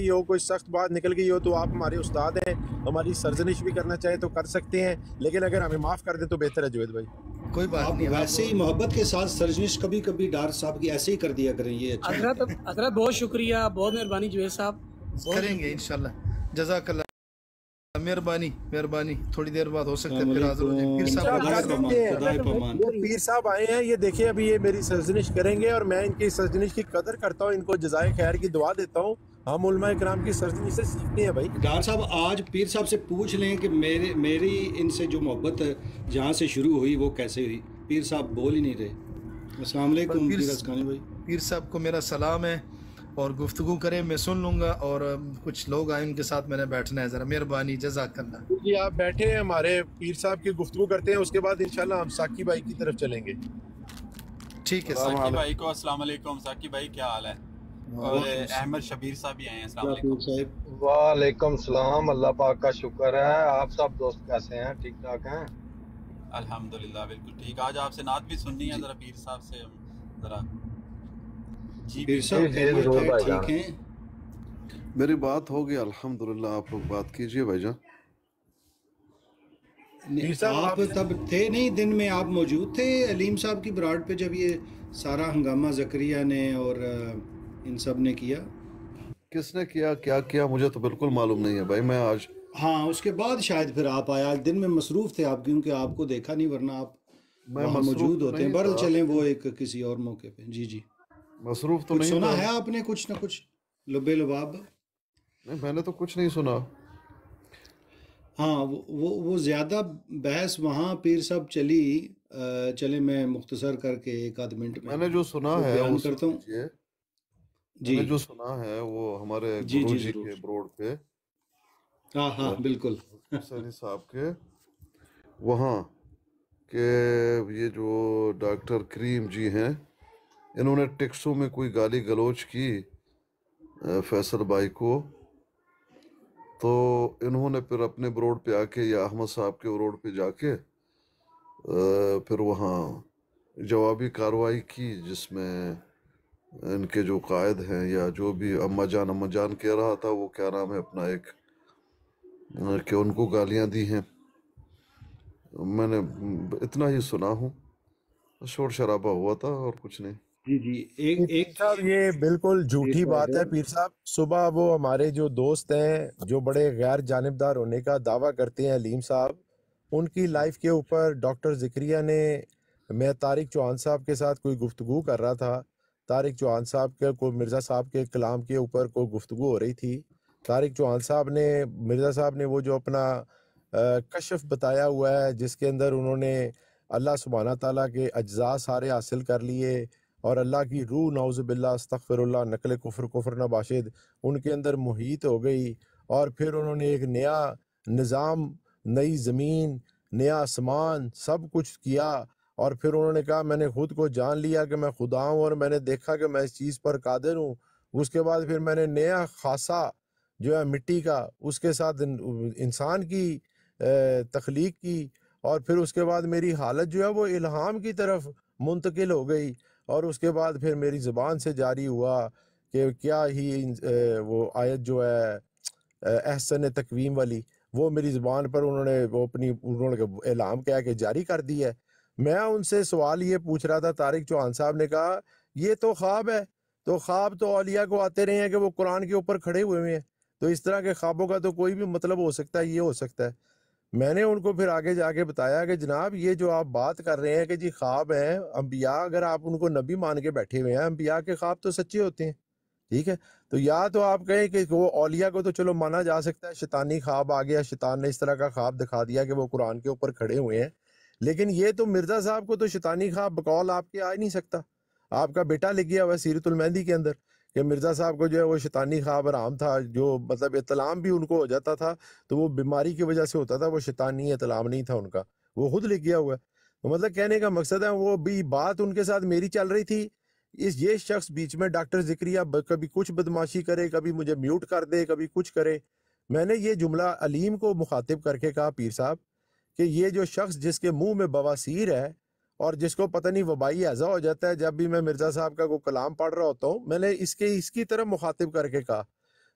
गई हो कोई सख्त बात निकल गई हो तो आप हमारे उस्ताद हैं हमारी सर्जनिश भी करना चाहे तो कर सकते हैं लेकिन अगर हमें माफ़ कर दें तो बेहतर है जुवेद भाई कोई बात आप नहीं वैसे ही मोहब्बत के साथ सर्जनिश कभी कभी डार साहब की ऐसे ही कर दिया करें ये अच्छा। हज़रत बहुत शुक्रिया बहुत मेहरबानी जुवेद साहब करेंगे इंशाल्लाह जजाकल्ला मेहरबानी मेहरबानी। थोड़ी देर बाद हो सकता है फिर हाजिर हो जाए। फिर साहब पीर साहब आए हैं ये देखिए अभी ये मेरी सरजनिश करेंगे और मैं इनकी सरजनिश की कदर करता हूँ इनको जजाय खैर की दुआ देता हूँ। हम उलमा कराम की सरजनिश से सीखते हैं भाई। डार साहब आज पीर साहब से पूछ लें कि मेरे मेरी इनसे जो मोहब्बत जहाँ से शुरू हुई वो कैसे हुई? पीर साहब बोल ही नहीं रहे। अस्सलाम वालेकुम पीर- पीर भाई। पीर साहब को मेरा सलाम है। और गुफ्तु करें मैं सुन लूँगा और कुछ लोग आए उनके साथ मैंने बैठना है ज़रा मेहरबानी जजाकल्ला जी आप बैठे हैं हमारे पीर साहब की गुफ्तगू करते हैं उसके बाद इंशाल्लाह हम साकी भाई की तरफ़ चलेंगे। ठीक है साकी भाई को अस्सलाम वालेकुम। साकी भाई क्या हाल है? और अहमद शबीर साहब भी आए हैं वालेकुम सलाम अल्लाह पाक का शुक्र है। आप सब दोस्त कैसे हैं? ठीक ठाक हैं? अल्हम्दुलिल्लाह बिल्कुल ठीक। आज आपसे नात भी सुननी है जरा पीर साहब से जरा जी। ठीक हैं? मेरी बात हो गई अल्हम्दुलिल्लाह आप लोग बात कीजिए भाईजान। नहीं, आप तब थे नहीं दिन में आप मौजूद थे अलीम साहब की बराड पे जब ये सारा हंगामा जकरिया ने और इन सबने किया? किसने किया क्या किया मुझे तो बिल्कुल मालूम नहीं है भाई मैं आज हाँ उसके बाद शायद फिर आप आया दिन में मसरूफ थे आप क्योंकि आपको देखा नहीं वरना आप मैं मौजूद होते हैं। बरल। चलें वो एक किसी और मौके पे। जी जी। मसरूफ तो नहीं सुना है आपने कुछ ना कुछ? लुबे लुबाब? नहीं मैंने तो कुछ नहीं सुना। हाँ वो वो, वो ज़्यादा बहस वहाँ पीर साहब चली चले मैं मुख्तसर करके एक आध मिनट में। मैंने जो सुना वो है वो करता हूँ। जी। मैंने जो सुना है वो हमारे जी, जी, जी के ब्रोड पे हाँ हाँ बिल्कुल। साहब के वहाँ के ये जो डॉक्टर करीम जी हैं इन्होंने टेक्सों में कोई गाली गलौज की फैसल भाई को। तो इन्होंने फिर अपने ब्रोड पे आके, या अहमद साहब के रोड पे जाके फिर वहाँ जवाबी कार्रवाई की, जिसमें इनके जो कायद हैं, या जो भी अम्मा जान अम्मा जान कह रहा था, वो क्या नाम है अपना एक कि उनको गालियाँ दी हैं। मैंने, इतना ही सुना हूँ। शोर शराबा हुआ था और कुछ नहीं। जी जी। एक एक साहब ये बिल्कुल झूठी बात है पीर साहब। सुबह वो हमारे जो दोस्त हैं जो बड़े गैर जानबदार होने का दावा करते हैं अलीम साहब उनकी लाइफ के ऊपर डॉक्टर जिक्रिया ने मैं तारिक चौहान साहब के साथ कोई गुफ्तगू कर रहा था। तारिक चौहान साहब के को मिर्ज़ा साहब के कलाम के ऊपर कोई गुफ्तगू हो रही थी। तारिक चौहान साहब ने मिर्ज़ा साहब ने वो जो अपना कशफ बताया हुआ है जिसके अंदर उन्होंने अल्लाह सुबहाना ताला के अज्जा सारे हासिल कर लिए और अल्लाह की रूह नाउज़बिल्ला नकल कुफर कुफर नबाशिद उनके अंदर मुहित हो गई। और फिर उन्होंने एक नया निज़ाम, नई ज़मीन, नया आसमान, सब कुछ किया। और फिर उन्होंने कहा, मैंने खुद को जान लिया कि मैं खुदा हूँ और मैंने देखा कि मैं इस चीज़ पर कादिर हूँ। उसके बाद फिर मैंने नया खासा जो है मिट्टी का, उसके साथ इंसान की तख्लीक की। और फिर उसके बाद मेरी हालत जो है वो इल्हाम की तरफ़ मुंतकिल हो गई। और उसके बाद फिर मेरी ज़बान से जारी हुआ कि क्या ही वो आयत जो है अ, एहसन तकवीम वाली वो मेरी ज़बान पर उन्होंने वो अपनी उन्होंने एलाम कह के जारी कर दी है। मैं उनसे सवाल ये पूछ रहा था तारिक चौहान साहब ने कहा ये तो ख्वाब है तो ख्वाब तो अलिया को आते रहे हैं कि वो कुरान के ऊपर खड़े हुए हैं। तो इस तरह के ख्वाबों का तो कोई भी मतलब हो सकता है ये हो सकता है। मैंने उनको फिर आगे जाके बताया कि जनाब, ये जो आप बात कर रहे हैं कि जी ख्वाब हैं अम्बिया अगर आप उनको नबी मान के बैठे हुए हैं अम्बिया के ख्वाब तो सच्चे होते हैं, ठीक है? तो या तो आप कहें कि वो औलिया को तो चलो माना जा सकता है, शैतानी ख्वाब आ गया, शैतान ने इस तरह का ख्वाब दिखा दिया कि वो कुरान के ऊपर खड़े हुए हैं, लेकिन ये तो मिर्ज़ा साहब को तो शैतानी ख्वाब बकौल आपके आ ही नहीं सकता। आपका बेटा लिख गया हुआ सीरतुल मेहंदी के अंदर। कि मिर्ज़ा साहब को जो है वो शैतानी ख्वाब आराम था, जो मतलब इतलाम भी उनको हो जाता था तो वो बीमारी की वजह से होता था, वो शैतानी इतलाम नहीं था उनका। वो खुद लिख गया हुआ है। तो मतलब कहने का मकसद है, वो भी बात उनके साथ मेरी चल रही थी। इस, ये शख्स बीच में डॉक्टर जिक्रिया कभी कुछ बदमाशी करे, कभी मुझे म्यूट कर दे, कभी कुछ करे। मैंने ये जुमला अलीम को मुखातिब करके कहा, पीर साहब, कि ये जो शख्स जिसके मुँह में बवासीर है और जिसको पता नहीं वबाई ऐसा हो जाता है, जब भी मैं मिर्ज़ा साहब का कोई कलाम पढ़ रहा होता हूँ, मैंने इसके, इसकी तरफ़ मुखातिब करके कहा।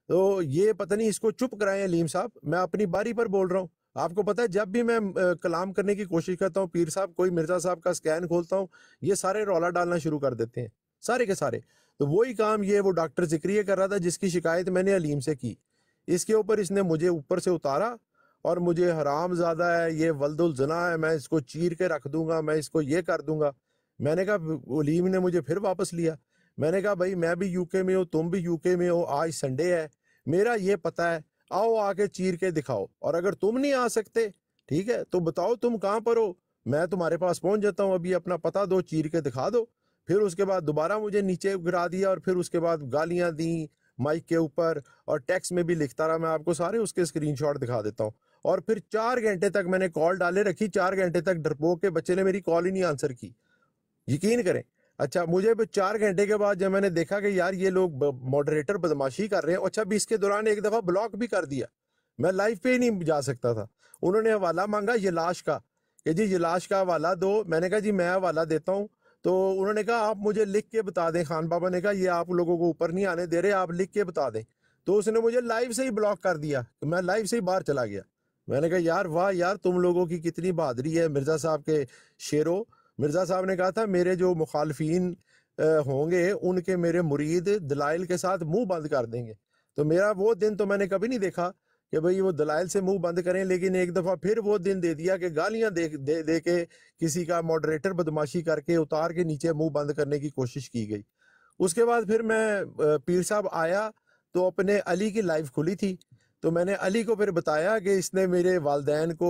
तो ये पता नहीं इसको चुप कराएँ अलीम साहब, मैं अपनी बारी पर बोल रहा हूँ। आपको पता है, जब भी मैं कलाम करने की कोशिश करता हूँ, पीर साहब, कोई मिर्ज़ा साहब का स्कैन खोलता हूँ, ये सारे रौला डालना शुरू कर देते हैं, सारे के सारे। तो वही काम ये वो डॉक्टर जिक्रिया कर रहा था, जिसकी शिकायत मैंने अलीम से की। इसके ऊपर इसने मुझे ऊपर से उतारा और मुझे हराम ज़्यादा है, ये वल्दुल जना है, मैं इसको चीर के रख दूँगा, मैं इसको ये कर दूँगा। मैंने कहा वलीम ने मुझे फिर वापस लिया। मैंने कहा, भाई, मैं भी यूके में हूँ, तुम भी यूके में हो, आज संडे है। मेरा ये पता है, आओ आके चीर के दिखाओ। और अगर तुम नहीं आ सकते, ठीक है तो बताओ तुम कहाँ पर हो? मैं तुम्हारे पास पहुँच जाता हूँ, अभी अपना पता दो, चीर के दिखा दो। फिर उसके बाद दोबारा मुझे नीचे गिरा दिया और फिर उसके बाद गालियाँ दी माइक के ऊपर और टेक्स्ट में भी लिखता रहा। मैं आपको सारे उसके स्क्रीनशॉट दिखा देता हूँ। और फिर चार घंटे तक मैंने कॉल डाले रखी, चार घंटे तक डरपोक के बच्चे ने मेरी कॉल ही नहीं आंसर की। यकीन करें। अच्छा मुझे चार घंटे के बाद जब मैंने देखा कि यार ये लोग मॉडरेटर बदमाशी कर रहे हैं अच्छा भी इसके दौरान एक दफ़ा ब्लॉक भी कर दिया। मैं लाइव पे ही नहीं जा सकता था। उन्होंने हवाला मांगा ये लाश का कि जी ये लाश का हवाला दो। मैंने कहा, जी, मैं हवाला देता हूँ। तो उन्होंने कहा, आप मुझे लिख के बता दें। खान बाबा ने कहा, ये आप लोगों को ऊपर नहीं आने दे रहे, आप लिख के बता दें। तो उसने मुझे लाइव से ही ब्लॉक कर दिया मैं लाइव से ही बाहर चला गया। मैंने कहा यार वाह यार तुम लोगों की कितनी बहादरी है मिर्ज़ा साहब के शेरों। मिर्ज़ा साहब ने कहा था मेरे जो मुखालफीन होंगे उनके मेरे मुरीद दलाइल के साथ मुँह बंद कर देंगे। तो मेरा वो दिन तो मैंने कभी नहीं देखा कि भाई वो दलाइल से मुँह बंद करें लेकिन एक दफ़ा फिर वो दिन दे दिया कि गालियाँ दे दे, दे के किसी का मॉडरेटर बदमाशी करके उतार के नीचे मुँह बंद करने की कोशिश की गई। उसके बाद फिर मैं पीर साहब आया तो अपने अली की लाइफ खुली थी। तो मैंने अली को फिर बताया कि इसने मेरे वालदेन को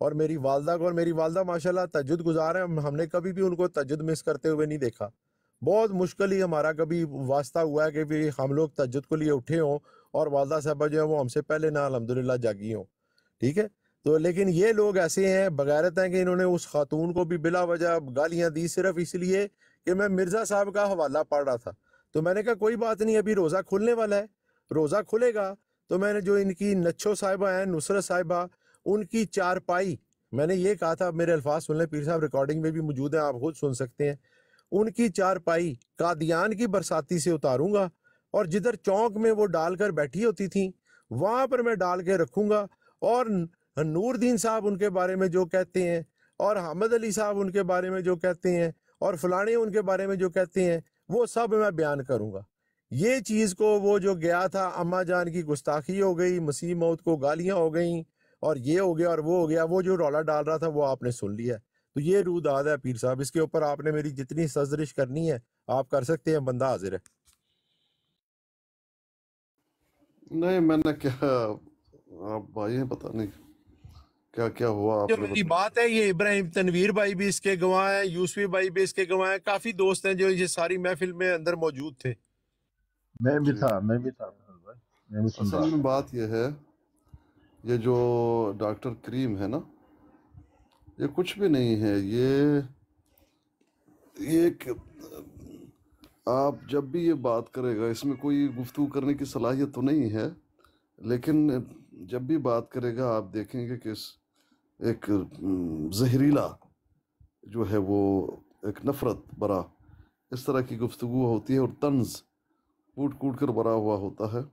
और मेरी वालदा को और मेरी वालदा, माशाल्लाह, तजद गुजार है। हमने कभी भी उनको तजद मिस करते हुए नहीं देखा। बहुत मुश्किल ही हमारा कभी वास्ता हुआ है कि भी हम लोग तजद को लिए उठे हों और वालदा साहबा जो है वो हमसे पहले ना अलहमदिल्ला जागी हों। ठीक है? तो लेकिन ये लोग ऐसे हैं बगैरत हैं कि इन्होंने उस खातून को भी बिला वजह गालियाँ दी सिर्फ़ इसलिए कि मैं मिर्ज़ा साहब का हवाला पढ़ रहा था। तो मैंने कहा, कोई बात नहीं, अभी रोज़ा खुलने वाला है। रोज़ा खुलेगा तो मैंने जो इनकी नच्छो साहिबा हैं, नुसरत साहिबा, उनकी चारपाई मैंने ये कहा था, मेरे अल्फाज सुन लें, पीर साहब रिकॉर्डिंग में भी मौजूद है, आप खुद सुन सकते हैं। उनकी चारपाई कादियान की बरसाती से उतारूँगा और जिधर चौंक में वो डालकर बैठी होती थी, वहाँ पर मैं डाल के रखूँगा और नूरदीन साहब उनके बारे में जो कहते हैं और हामिद अली साहब उनके बारे में जो कहते हैं और फलाने उनके बारे में जो कहते हैं, वो सब मैं बयान करूँगा। ये चीज़ को वो जो गया था अम्मा जान की गुस्ताखी हो गई मसीह मौत को गालियाँ हो गई और ये हो गया और वो हो गया वो जो रौला डाल रहा था वो आपने सुन लिया तो ये रूदाद है पीर साहब इसके ऊपर आपने मेरी जितनी सजरिश करनी है आप कर सकते हैं बंदा हाजिर है। नहीं मैंने क्या आप भाई हैं पता नहीं क्या क्या हुआ जो आपने मेरी बात है ये इब्राहिम तनवीर भाई भी इसके गवाह हैं यूसफी भाई भी इसके गवाह हैं काफ़ी दोस्त हैं जो ये सारी महफिल में अंदर मौजूद थे। मैं भी था मैं भी था मैं भी सुन रहा असल में बात यह है ये जो डॉक्टर करीम है ना ये कुछ भी नहीं है ये ये एक आप जब भी ये बात करेगा इसमें कोई गुफ्तगू करने की सलाहियत तो नहीं है लेकिन जब भी बात करेगा आप देखेंगे कि इस एक जहरीला जो है वो एक नफ़रत भरा इस तरह की गुफ्तु होती है और तंज कूट कूट कर भरा हुआ होता है।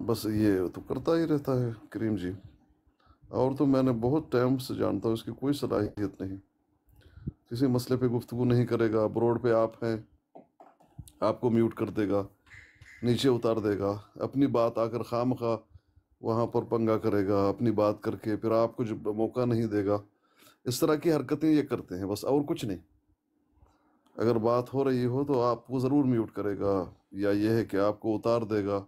बस ये तो करता ही रहता है, करीम जी। और तो मैंने बहुत टाइम से जानता हूँ, इसकी कोई सलाहियत नहीं। किसी मसले पे गुफ्तगू नहीं करेगा ब्रोड पे आप हैं, आपको म्यूट कर देगा, नीचे उतार देगा, अपनी बात आकर खाम खा वहाँ पर पंगा करेगा, अपनी बात करके फिर आपको जब मौका नहीं देगा। इस तरह की हरकतें ये करते हैं, बस और कुछ नहीं। अगर बात हो रही हो तो आपको ज़रूर म्यूट करेगा। या ये है कि आपको उतार देगा?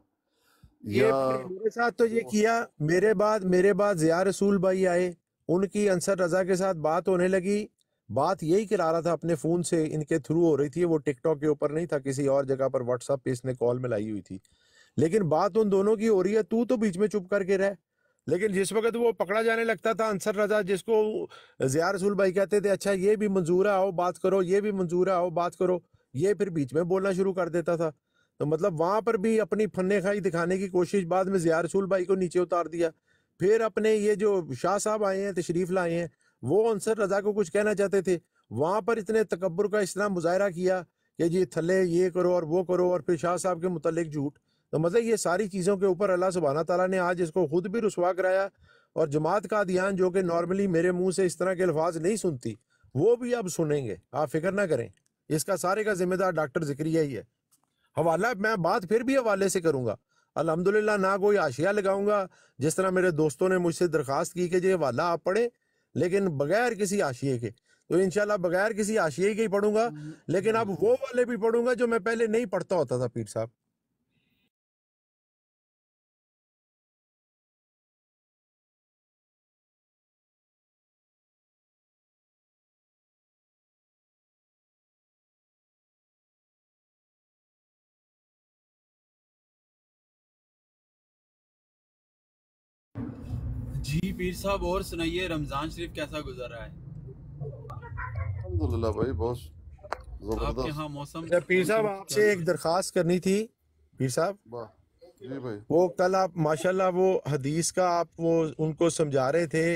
ये मेरे साथ तो ये किया। मेरे बाद मेरे बाद जिया रसूल भाई आए। उनकी अंसर रजा के साथ बात होने लगी। बात यही करा रहा था अपने फ़ोन से इनके थ्रू हो रही थी। वो टिकटॉक के ऊपर नहीं था किसी और जगह पर व्हाट्सएप पे इसने कॉल में लाई हुई थी। लेकिन बात उन दोनों की हो रही है। तू तो बीच में चुप करके रह। लेकिन जिस वक्त वो पकड़ा जाने लगता था अंसर रजा जिसको जिया रसूल भाई कहते थे अच्छा ये भी मंजूर है आओ बात करो ये भी मंजूर है आओ बात करो। ये फिर बीच में बोलना शुरू कर देता था। तो मतलब वहाँ पर भी अपनी फन्ने खाई दिखाने की कोशिश बाद में जिया रसूल भाई को नीचे उतार दिया। फिर अपने ये जो शाह साहब आए हैं, तशरीफ़ लाए हैं, वो अंसर रजा को कुछ कहना चाहते थे। वहाँ पर इतने तकबर का इस तरह मुजाहरा किया कि जी थले ये करो और वो करो और फिर शाह साहब के मुतलिक झूठ। तो मतलब ये सारी चीज़ों के ऊपर अल्लाह सुबहाना ताला ने आज इसको खुद भी रसवा कराया और जमात का ध्यान जो कि नॉर्मली मेरे मुँह से इस तरह के अल्फाज नहीं सुनती, वो भी अब सुनेंगे। आप फ़िक्र ना करें, इसका सारे का जिम्मेदार डॉक्टर जिक्रिया ही है। हवाला मैं बात फिर भी हवाले से करूँगा। अलहमदिल्ला ना कोई आशिया लगाऊँगा। जिस तरह मेरे दोस्तों ने मुझसे दरख्वास्त की कि ये हवाला आप पढ़े लेकिन बगैर किसी आशिये के तो इनशाला बगैर किसी आशिये के ही पढ़ूँगा। लेकिन अब वो वाले भी पढ़ूँगा जो मैं पहले नहीं पढ़ता होता था पीर साहब। जी पीर साहब और सुनाइए रमज़ान शरीफ कैसा गुजर रहा है? अल्हम्दुलिल्लाह भाई बहुत आपके ज़बरदस्त यहाँ मौसम अच्छा, पीर साहब आपसे एक दरखास्त करनी थी पीर साहब। जी भाई। वो कल आप माशाल्लाह वो हदीस का आप वो उनको समझा रहे थे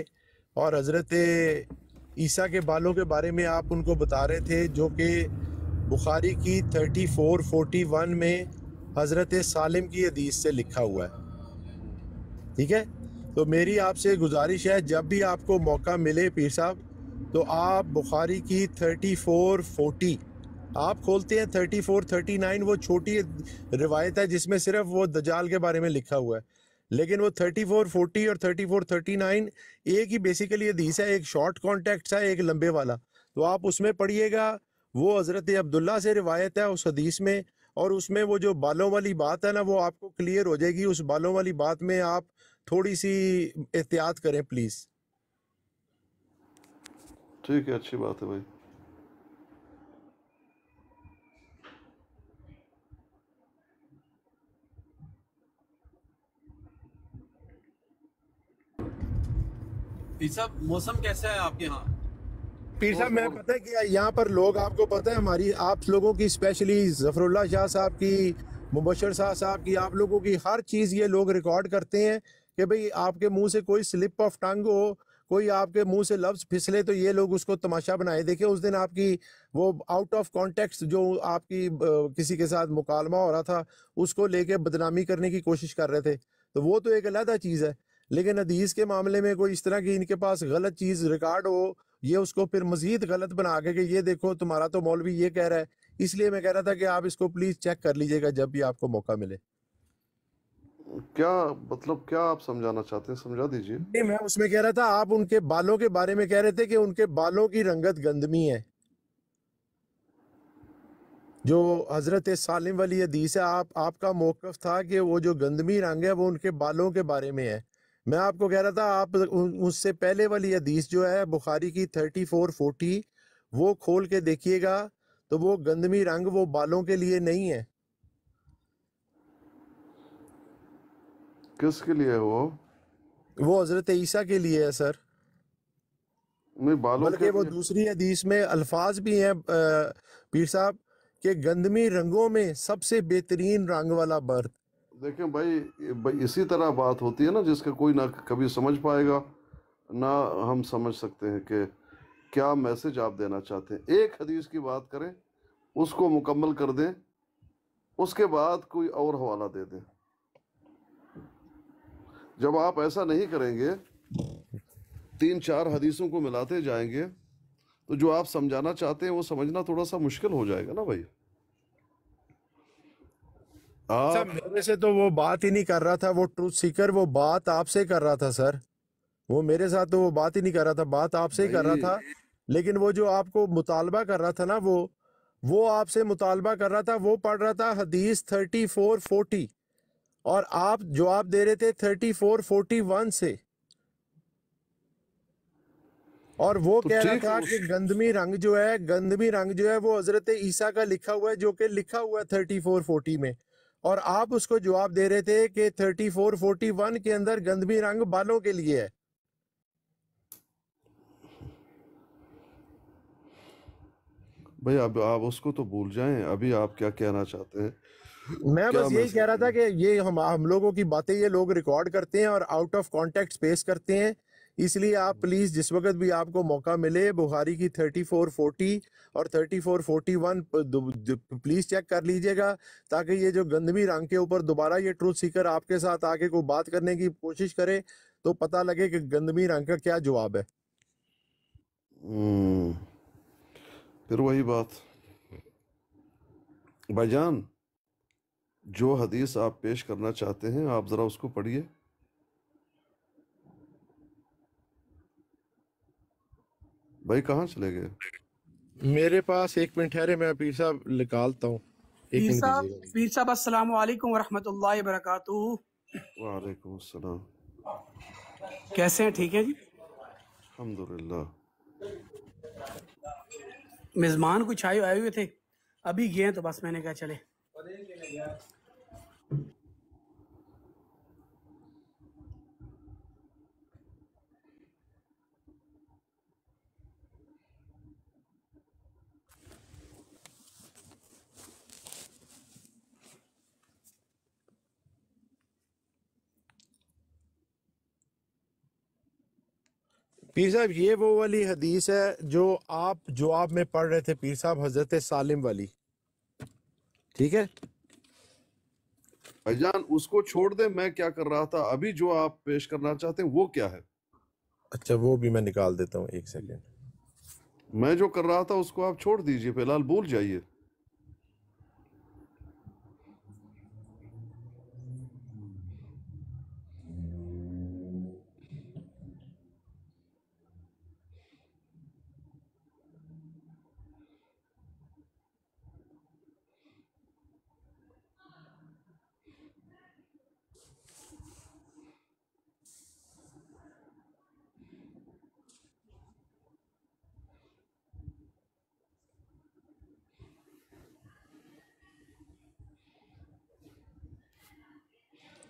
और हज़रत ईसा के बालों के बारे में आप उनको बता रहे थे जो कि बुखारी की थर्टी फोर फोर्टी वन में हज़रत सालिम की हदीस से लिखा हुआ है। ठीक है? तो मेरी आपसे गुजारिश है, जब भी आपको मौका मिले पीर साहब तो आप बुखारी की थर्टी फोर फोर्टी, आप खोलते हैं थर्टी फोर थर्टी नाइन, वो छोटी रिवायत है जिसमें सिर्फ़ वो दजाल के बारे में लिखा हुआ है। लेकिन वो थर्टी फोर फोर्टी और थर्टी फोर थर्टी नाइन एक ही बेसिकली हदीस है, एक शॉर्ट कॉन्टेक्ट है, एक लंबे वाला। तो आप उसमें पढ़िएगा, वो हज़रत अब्दुल्ला से रिवायत है उस हदीस में, और उसमें वो जो बालों वाली बात है ना, वो आपको क्लियर हो जाएगी। उस बालों वाली बात में आप थोड़ी सी एहतियात करें प्लीज़ ठीक है अच्छी बात है भाई। पीर साहब मौसम कैसा है आपके यहाँ? पीर साहब मैं पता है कि यहाँ पर लोग आपको पता है हमारी आप लोगों की स्पेशली जफरुल्ला शाह साहब की मुबशर शाह साहब की आप लोगों की हर चीज़ ये लोग रिकॉर्ड करते हैं। कि भाई आपके मुँह से कोई स्लिप ऑफ़ टंग हो, कोई आपके मुँह से लफ्ज फिसले तो ये लोग उसको तमाशा बनाए। देखे उस दिन आपकी वो आउट ऑफ़ कॉन्टेक्स्ट जो आपकी किसी के साथ मुकालमा हो रहा था, उसको लेके बदनामी करने की कोशिश कर रहे थे। तो वो तो एक अलहदा चीज़ है। लेकिन हदीस के मामले में कोई इस तरह की इनके पास गलत चीज़ रिकॉर्ड हो, ये उसको फिर मजीद गलत बना के कि ये देखो, तुम्हारा तो मौलवी ये कह रहा है। इसलिए मैं कह रहा था कि आप इसको प्लीज़ चेक कर लीजिएगा जब भी आपको मौका मिले। क्या मतलब क्या आप समझाना चाहते हैं? समझा दीजिए। नहीं, मैं उसमें कह रहा था, आप उनके बालों के बारे में कह रहे थे कि उनके बालों की रंगत गंदमी है। जो हज़रत सालिम वाली हदीस है, आप, आपका मौकफ था कि वो जो गंदमी रंग है, वो उनके बालों के बारे में है। मैं आपको कह रहा था, आप उससे पहले वाली हदीस जो है, बुखारी की थर्टी फोर फोर्टी, वो खोल के देखिएगा तो वो गंदमी रंग वो बालों के लिए नहीं है। किसके लिए है वो? वो हज़रत ईसा के लिए है सर। नहीं बालों बल्कि वो दूसरी हदीस में अल्फाज भी हैं पीर साहब कि गंदमी रंगों में सबसे बेहतरीन रंग वाला बर्थ देखें भाई भाई इसी तरह बात होती है ना जिसका कोई ना कभी समझ पाएगा ना हम समझ सकते हैं कि क्या मैसेज आप देना चाहते हैं। एक हदीस की बात करें उसको मुकम्मल कर दें उसके बाद कोई और हवाला दे दें। जब आप ऐसा नहीं करेंगे तीन चार हदीसों को मिलाते जाएँगे तो जो आप समझाना चाहते हैं वो समझना थोड़ा सा मुश्किल हो जाएगा ना भाई? सर आप मेरे से तो वो बात ही नहीं कर रहा था वो ट्रूथ सीकर वो बात आपसे कर रहा था सर। वो मेरे साथ तो वो बात ही नहीं कर रहा था बात आपसे ही कर रहा था लेकिन वो जो आपको मुतालबा कर रहा था ना वो वो आपसे मुतालबा कर रहा था वो पढ़ रहा था हदीस थर्टी फोर फोर्टी और आप जवाब दे रहे थे थर्टी फोर फोर्टी वन से। और वो तो कह रहा था कि गंदमी रंग जो है गंदमी रंग जो है वो हज़रत ईसा का लिखा हुआ है जो कि लिखा हुआ है थर्टी फोर फोर्टी में। और आप उसको जवाब दे रहे थे कि थर्टी फोर फोर्टी वन के अंदर गंदमी रंग बालों के लिए है। भाई अब आप उसको तो भूल जाएँ। अभी आप क्या कहना चाहते हैं? मैं बस यही कह रहा था कि ये हम हम लोगों की बातें ये लोग रिकॉर्ड करते हैं और आउट ऑफ़ कॉन्टेक्ट पेश करते हैं। इसलिए आप प्लीज़ जिस वक्त भी आपको मौका मिले बुखारी की थर्टी फोर फोर्टी और thirty four forty one please check कर लीजिएगा ताकि ये जो गंदमी रंग के ऊपर दोबारा ये ट्रूथ सीकर आपके साथ आके कोई बात करने की कोशिश करे तो पता लगे कि गंदमी रंग का क्या जवाब है। हम्म, फिर वही बात। भाईजान जो हदीस आप पेश करना चाहते हैं आप जरा उसको पढ़िए। भाई कहाँ चले गए? मेरे पास एक मिनट ठहरे मैं पीर साहब निकालता हूँ। पीर साहब पीर साहब अस्सलाम वालेकुम वरहमतुल्लाहि वबरकातुहू। वालेकुम अस्सलाम। कैसे हैं? ठीक है जी? अल्हम्दुलिल्लाह। मेजमान कुछ आए आए हुए थे? अभी गए तो बस मैंने कहा चले। पीर साहब, ये वो वाली हदीस है जो आप जो आप में पढ़ रहे थे, पीर साहब, हज़रत सालिम वाली। ठीक है? भाईजान उसको छोड़ दे मैं क्या कर रहा था? अभी जो आप पेश करना चाहते हैं वो क्या है? अच्छा वो भी मैं निकाल देता हूँ एक सेकेंड। मैं जो कर रहा था उसको आप छोड़ दीजिए फ़िलहाल भूल जाइए।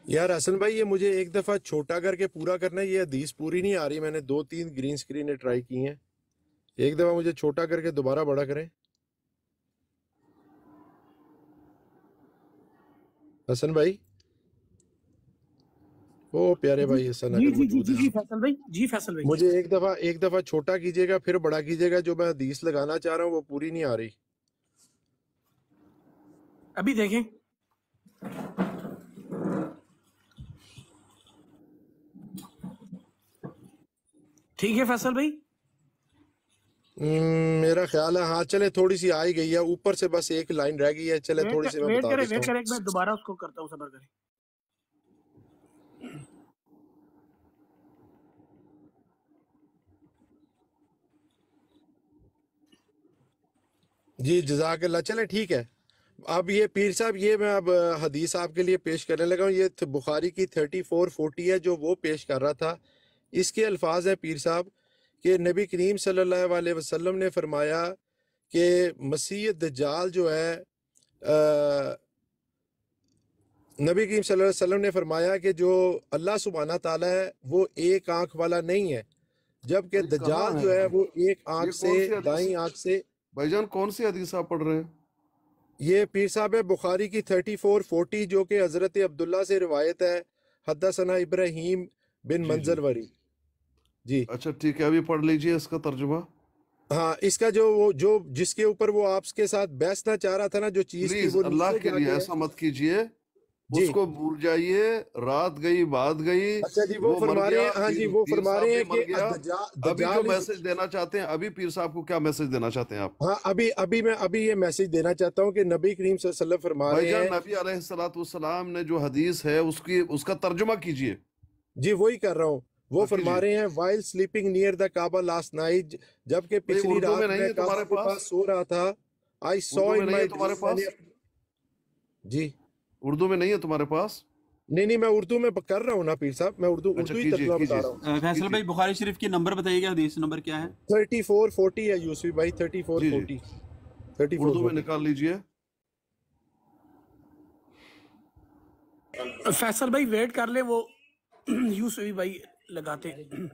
यार हसन भाई ये मुझे एक दफ़ा छोटा करके पूरा करना है ये हदीस पूरी नहीं आ रही मैंने दो तीन ग्रीन स्क्रीन ट्राई की हैं। एक दफ़ा मुझे छोटा करके दोबारा बड़ा करें। हसन भाई? ओ प्यारे भाई हसन जी जी जी जी जी फैसल भाई जी फैसल भाई। मुझे एक दफ़ा एक दफ़ा छोटा कीजिएगा फिर बड़ा कीजिएगा जो मैं हदीस लगाना चाह रहा हूँ वो पूरी नहीं आ रही। अभी देखें। ठीक है फैसल भाई? हम्म, मेरा ख्याल है हाँ चले थोड़ी सी आई गई है ऊपर से बस एक लाइन रह गई है चले थोड़ी सी मैं बता वेट करें मैं दोबारा उसको करता हूँ सबर करें। जी जजाकल्ला चले ठीक है। अब ये पीर साहब ये मैं अब हदीस आपके लिए पेश करने लगा हूँ ये बुखारी की थर्टी फोर फोर्टी है जो वो पेश कर रहा था। इसके अल्फाज है पीर साहब कि नबी करीम सल्लल्लाहु अलैहि वसल्लम ने फरमाया कि मसीह दज्जाल जो है अ, नबी करीम सल्लल्लाहु अलैहि वसल्लम ने फरमाया कि जो अल्लाह सुबहाना ताला है वो एक आँख वाला नहीं है जबकि कहाँ जो है वो एक आँख से दाई आँख से। भाईजान कौन सी हदीस आप पढ़ रहे हैं? ये पीर साहब है बुखारी की थर्टी फोर फोर्टी जो कि हज़रत अब्दुल्ला से रिवायत है हदसना इब्राहिम बिन मंजरवरी जी। अच्छा ठीक है अभी पढ़ लीजिए इसका तर्जुमा। हाँ इसका जो वो जो जिसके ऊपर वो आपके साथ बैसना चाह रहा था ना जो चीज़ थी वो अल्लाह के लिए ऐसा मत कीजिए। उसको भूल जाइए रात गई बात गई अच्छा जी वो वो फरमा रहे हैं हाँ जी वो फरमा रहे हैं कि अभी जो मैसेज देना चाहते हैं? अभी पीर साहब को क्या मैसेज देना चाहते हैं आप? हाँ अभी अभी मैं अभी ये मैसेज देना चाहता हूँ कि नबी करीम वसल्लम फरमा रहे हैं। नबी अलैहिस्सलाम ने जो हदीस है उसकी उसका तर्जुमा कीजिए। जी वही कर रहा हूँ। वो फरमा रहे हैं while sleeping near the Kaaba last night जबकि पिछली उर्दू में नहीं है तुम्हारे काबा के पास। पास सो रहा था। आई सॉ इन नहीं माय तुम्हारे पास? जी। उर्दू में नहीं है तुम्हारे पास? नहीं नहीं मैं उर्दू में कर रहा हूँ ना पीर साहब। मैं उर्दू अच्छा उर्दू ही तर्जुमा बता रहा हूँ। फैसल भाई बुखारी शरीफ की नंबर बताइएगा हदीस नंबर क्या है? थर्टी फोर फोर्टी है यूसुफ भाई thirty four forty. Thirty four Urdu में निकाल लीजिए। फैसल भाई वेट कर ले वो यूसुफी भाई लगाते हैं।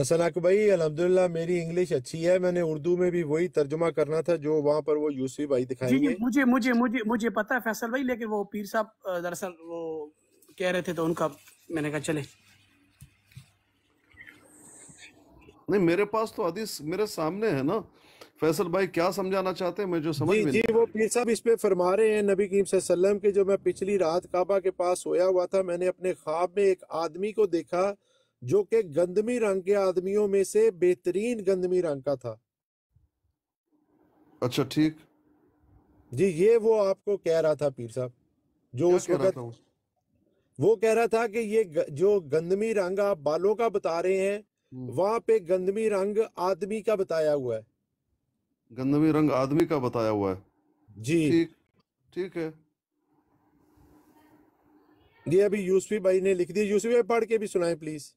हसन अक भाई अल्हम्दुलिल्लाह मेरी इंग्लिश अच्छी है। मैंने उर्दू में भी वही तर्जुमा करना था जो वहाँ पर वो यूसुफ भाई जी जी दिखाएँगे। मुझे मुझे मुझे मुझे पता है फैसल भाई लेकिन वो पीर साहब दरअसल वो कह रहे थे तो उनका मैंने कहा चले। नहीं मेरे पास तो हदीस मेरे सामने है ना। फैसल भाई क्या समझाना चाहते हैं मुझे समझ जी में जी वो पीर साहब इस पे फरमा रहे हैं नबी करीम सल्लल्लाहु अलैहि वसल्लम के जो मैं पिछली रात काबा के पास सोया हुआ था मैंने अपने ख्वाब में एक आदमी को देखा जो कि गंदमी रंग के आदमियों में से बेहतरीन गंदमी रंग का था। अच्छा ठीक। जी ये वो आपको कह रहा था पीर साहब जो उस वक्त वो? कह रहा था कि ये ग, जो गंदमी रंग आप बालों का बता रहे हैं हम्म, वहाँ पे गंदमी रंग आदमी का बताया हुआ है। गंदमी रंग आदमी का बताया हुआ है? जी। ठीक ठीक है। ये अभी यूसुफी भाई ने लिख दिया यूसुफी भाई पढ़ के भी सुनाए प्लीज़।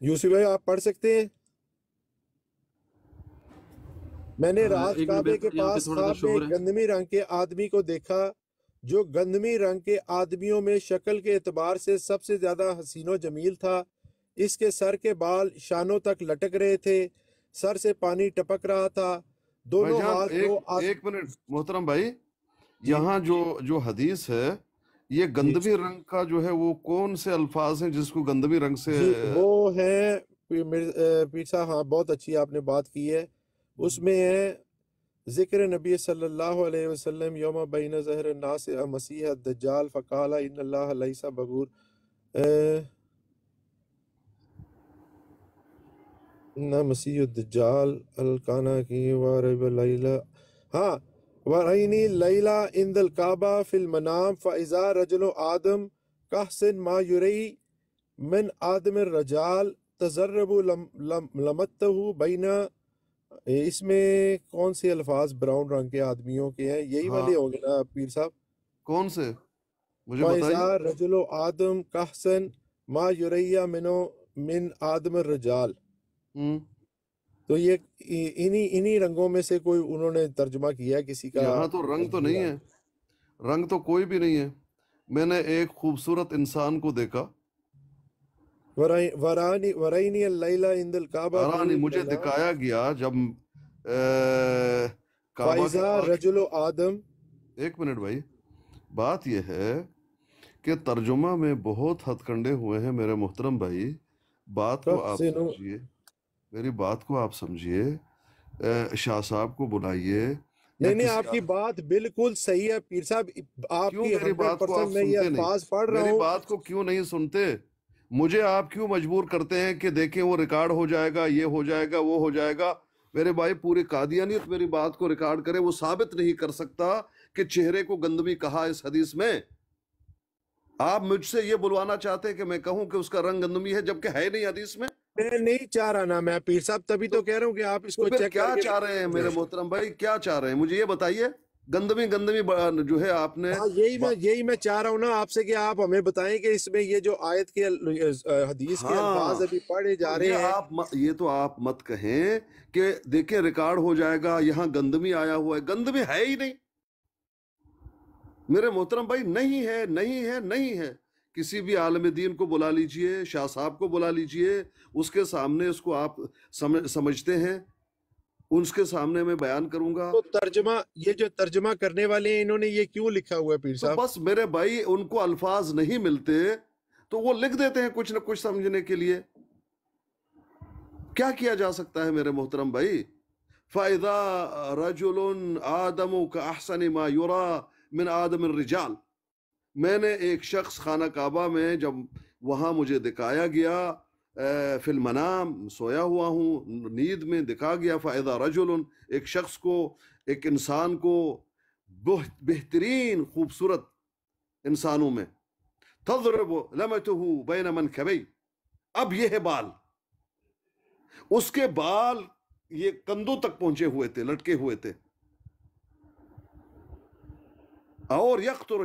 यूसुफ भाई आप पढ़ सकते हैं। मैंने रात काबे के पास ख्वाब में है। गंदमी रंग के आदमी को देखा जो गंदमी रंग के आदमियों में शक्ल के एतबार से सबसे ज़्यादा हसीनो जमील था। इसके सर के बाल शानों तक लटक रहे थे सर से पानी टपक रहा था। दोनों हाथ दो एक आद... एक मिनट मोहतरम भाई यहाँ जो जो हदीस है ये जी गंदमी रंग का जो है वो कौन से अल्फाज हैं जिसको गंदमी रंग से वो है पीर साहब हाँ बहुत अच्छी आपने बात की है। उसमें है ज़िक्र नबी सल्लल्लाहु अलैहि वसल्लम यौम बैन ज़हर नास मसीह दज्जाल फ़काला इन्नल्लाह लैसा बगूर। न मसीह दज्जाल अलकाना की वारब लैला। हाँ वरईनी लैला इंदल काबा फिल मनाम फ़इज़ा रजुल आदम कहसन मा युरई मन आदम रजाल तजर्रबु लम, लम, लमत्तहु बैना इसमें कौन से अल्फाज ब्राउन रंग के आदमियों के हैं यही हाँ वाले होंगे ना पीर साहब कौन से मुझे बताइए रजुल आदम कहसन मा युरैया मिनो मिन आदम रजाल तो ये इन्हीं इन्हीं रंगों में से कोई उन्होंने तर्जमा किया किसी का? यहाँ तो रंग तो नहीं है। रंग तो कोई भी नहीं है। मैंने एक खूबसूरत इंसान को देखा। वराई वरानी अरानी मुझे दिखाया गया जब रजुल आदम। एक मिनट भाई। बात यह है कि तर्जुमा में बहुत हथकंडे हुए हैं मेरे मोहतरम भाई। बात को आप समझिए। मेरी बात को आप समझिए शाह साहब को बुलाइए नहीं नहीं आपकी बात बिल्कुल सही है पीर साहब। आपकी मेरी बात को आप सुनते पढ़ रहा मेरी बात को क्यों नहीं सुनते? मुझे आप क्यों मजबूर करते हैं कि देखें वो रिकॉर्ड हो जाएगा ये हो जाएगा वो हो जाएगा? मेरे भाई पूरी कादियानियत मेरी बात को रिकॉर्ड करे। वो साबित नहीं कर सकता कि चेहरे को गंदमी कहा इस हदीस में। आप मुझसे ये बुलवाना चाहते हैं कि मैं कहूँ कि उसका रंग गंदमी है जबकि है नहीं हदीस में? मैं नहीं चाह रहा ना मैं पीर साहब तभी तो तो कह रहा हूँ कि आप तो इसको फिर चेक क्या चाह रहे हैं मेरे मोहतरम भाई? क्या चाह रहे हैं? मुझे ये बताइए गंदमी गंदमी जो है आपने हाँ यही मैं यही मैं चाह रहा हूँ ना आपसे कि आप हमें बताएँ कि इसमें ये जो आयत के हदीस के अल्फाज हाँ अभी पढ़े जा तो रहे हैं। आप मत, ये तो आप मत कहें कि देखें रिकॉर्ड हो जाएगा यहाँ गंदमी आया हुआ है। गंदमी है ही नहीं। मेरे मोहतरम भाई नहीं है नहीं है नहीं है। किसी भी आलम दीन को बुला लीजिए शाह साहब को बुला लीजिए उसके सामने उसको आप समझ समझते हैं। उसके सामने मैं बयान करूँगा। तो तर्जमा ये जो तर्जमा करने वाले हैं इन्होंने ये क्यों लिखा हुआ है पीर तो बस मेरे भाई उनको अल्फाज नहीं मिलते तो वो लिख देते हैं कुछ ना कुछ समझने के लिए। क्या किया जा सकता है मेरे मोहतरम भाई? फ़ायदा रजुल आदम का अहसन मा युरा मिन आदम रिजाल। मैंने एक शख्स खाना काबा में जब वहाँ मुझे दिखाया गया अ, फिल मनाम सोया हुआ हूँ नींद में दिखा गया फ़ायदा रजुल एक शख्स को एक इंसान को बहुत बेहतरीन खूबसूरत इंसानों में। तजरब लमतहु बैन मन खबई। अब यह है बाल। उसके बाल ये कंधों तक पहुँचे हुए थे लटके हुए थे। और यख्तर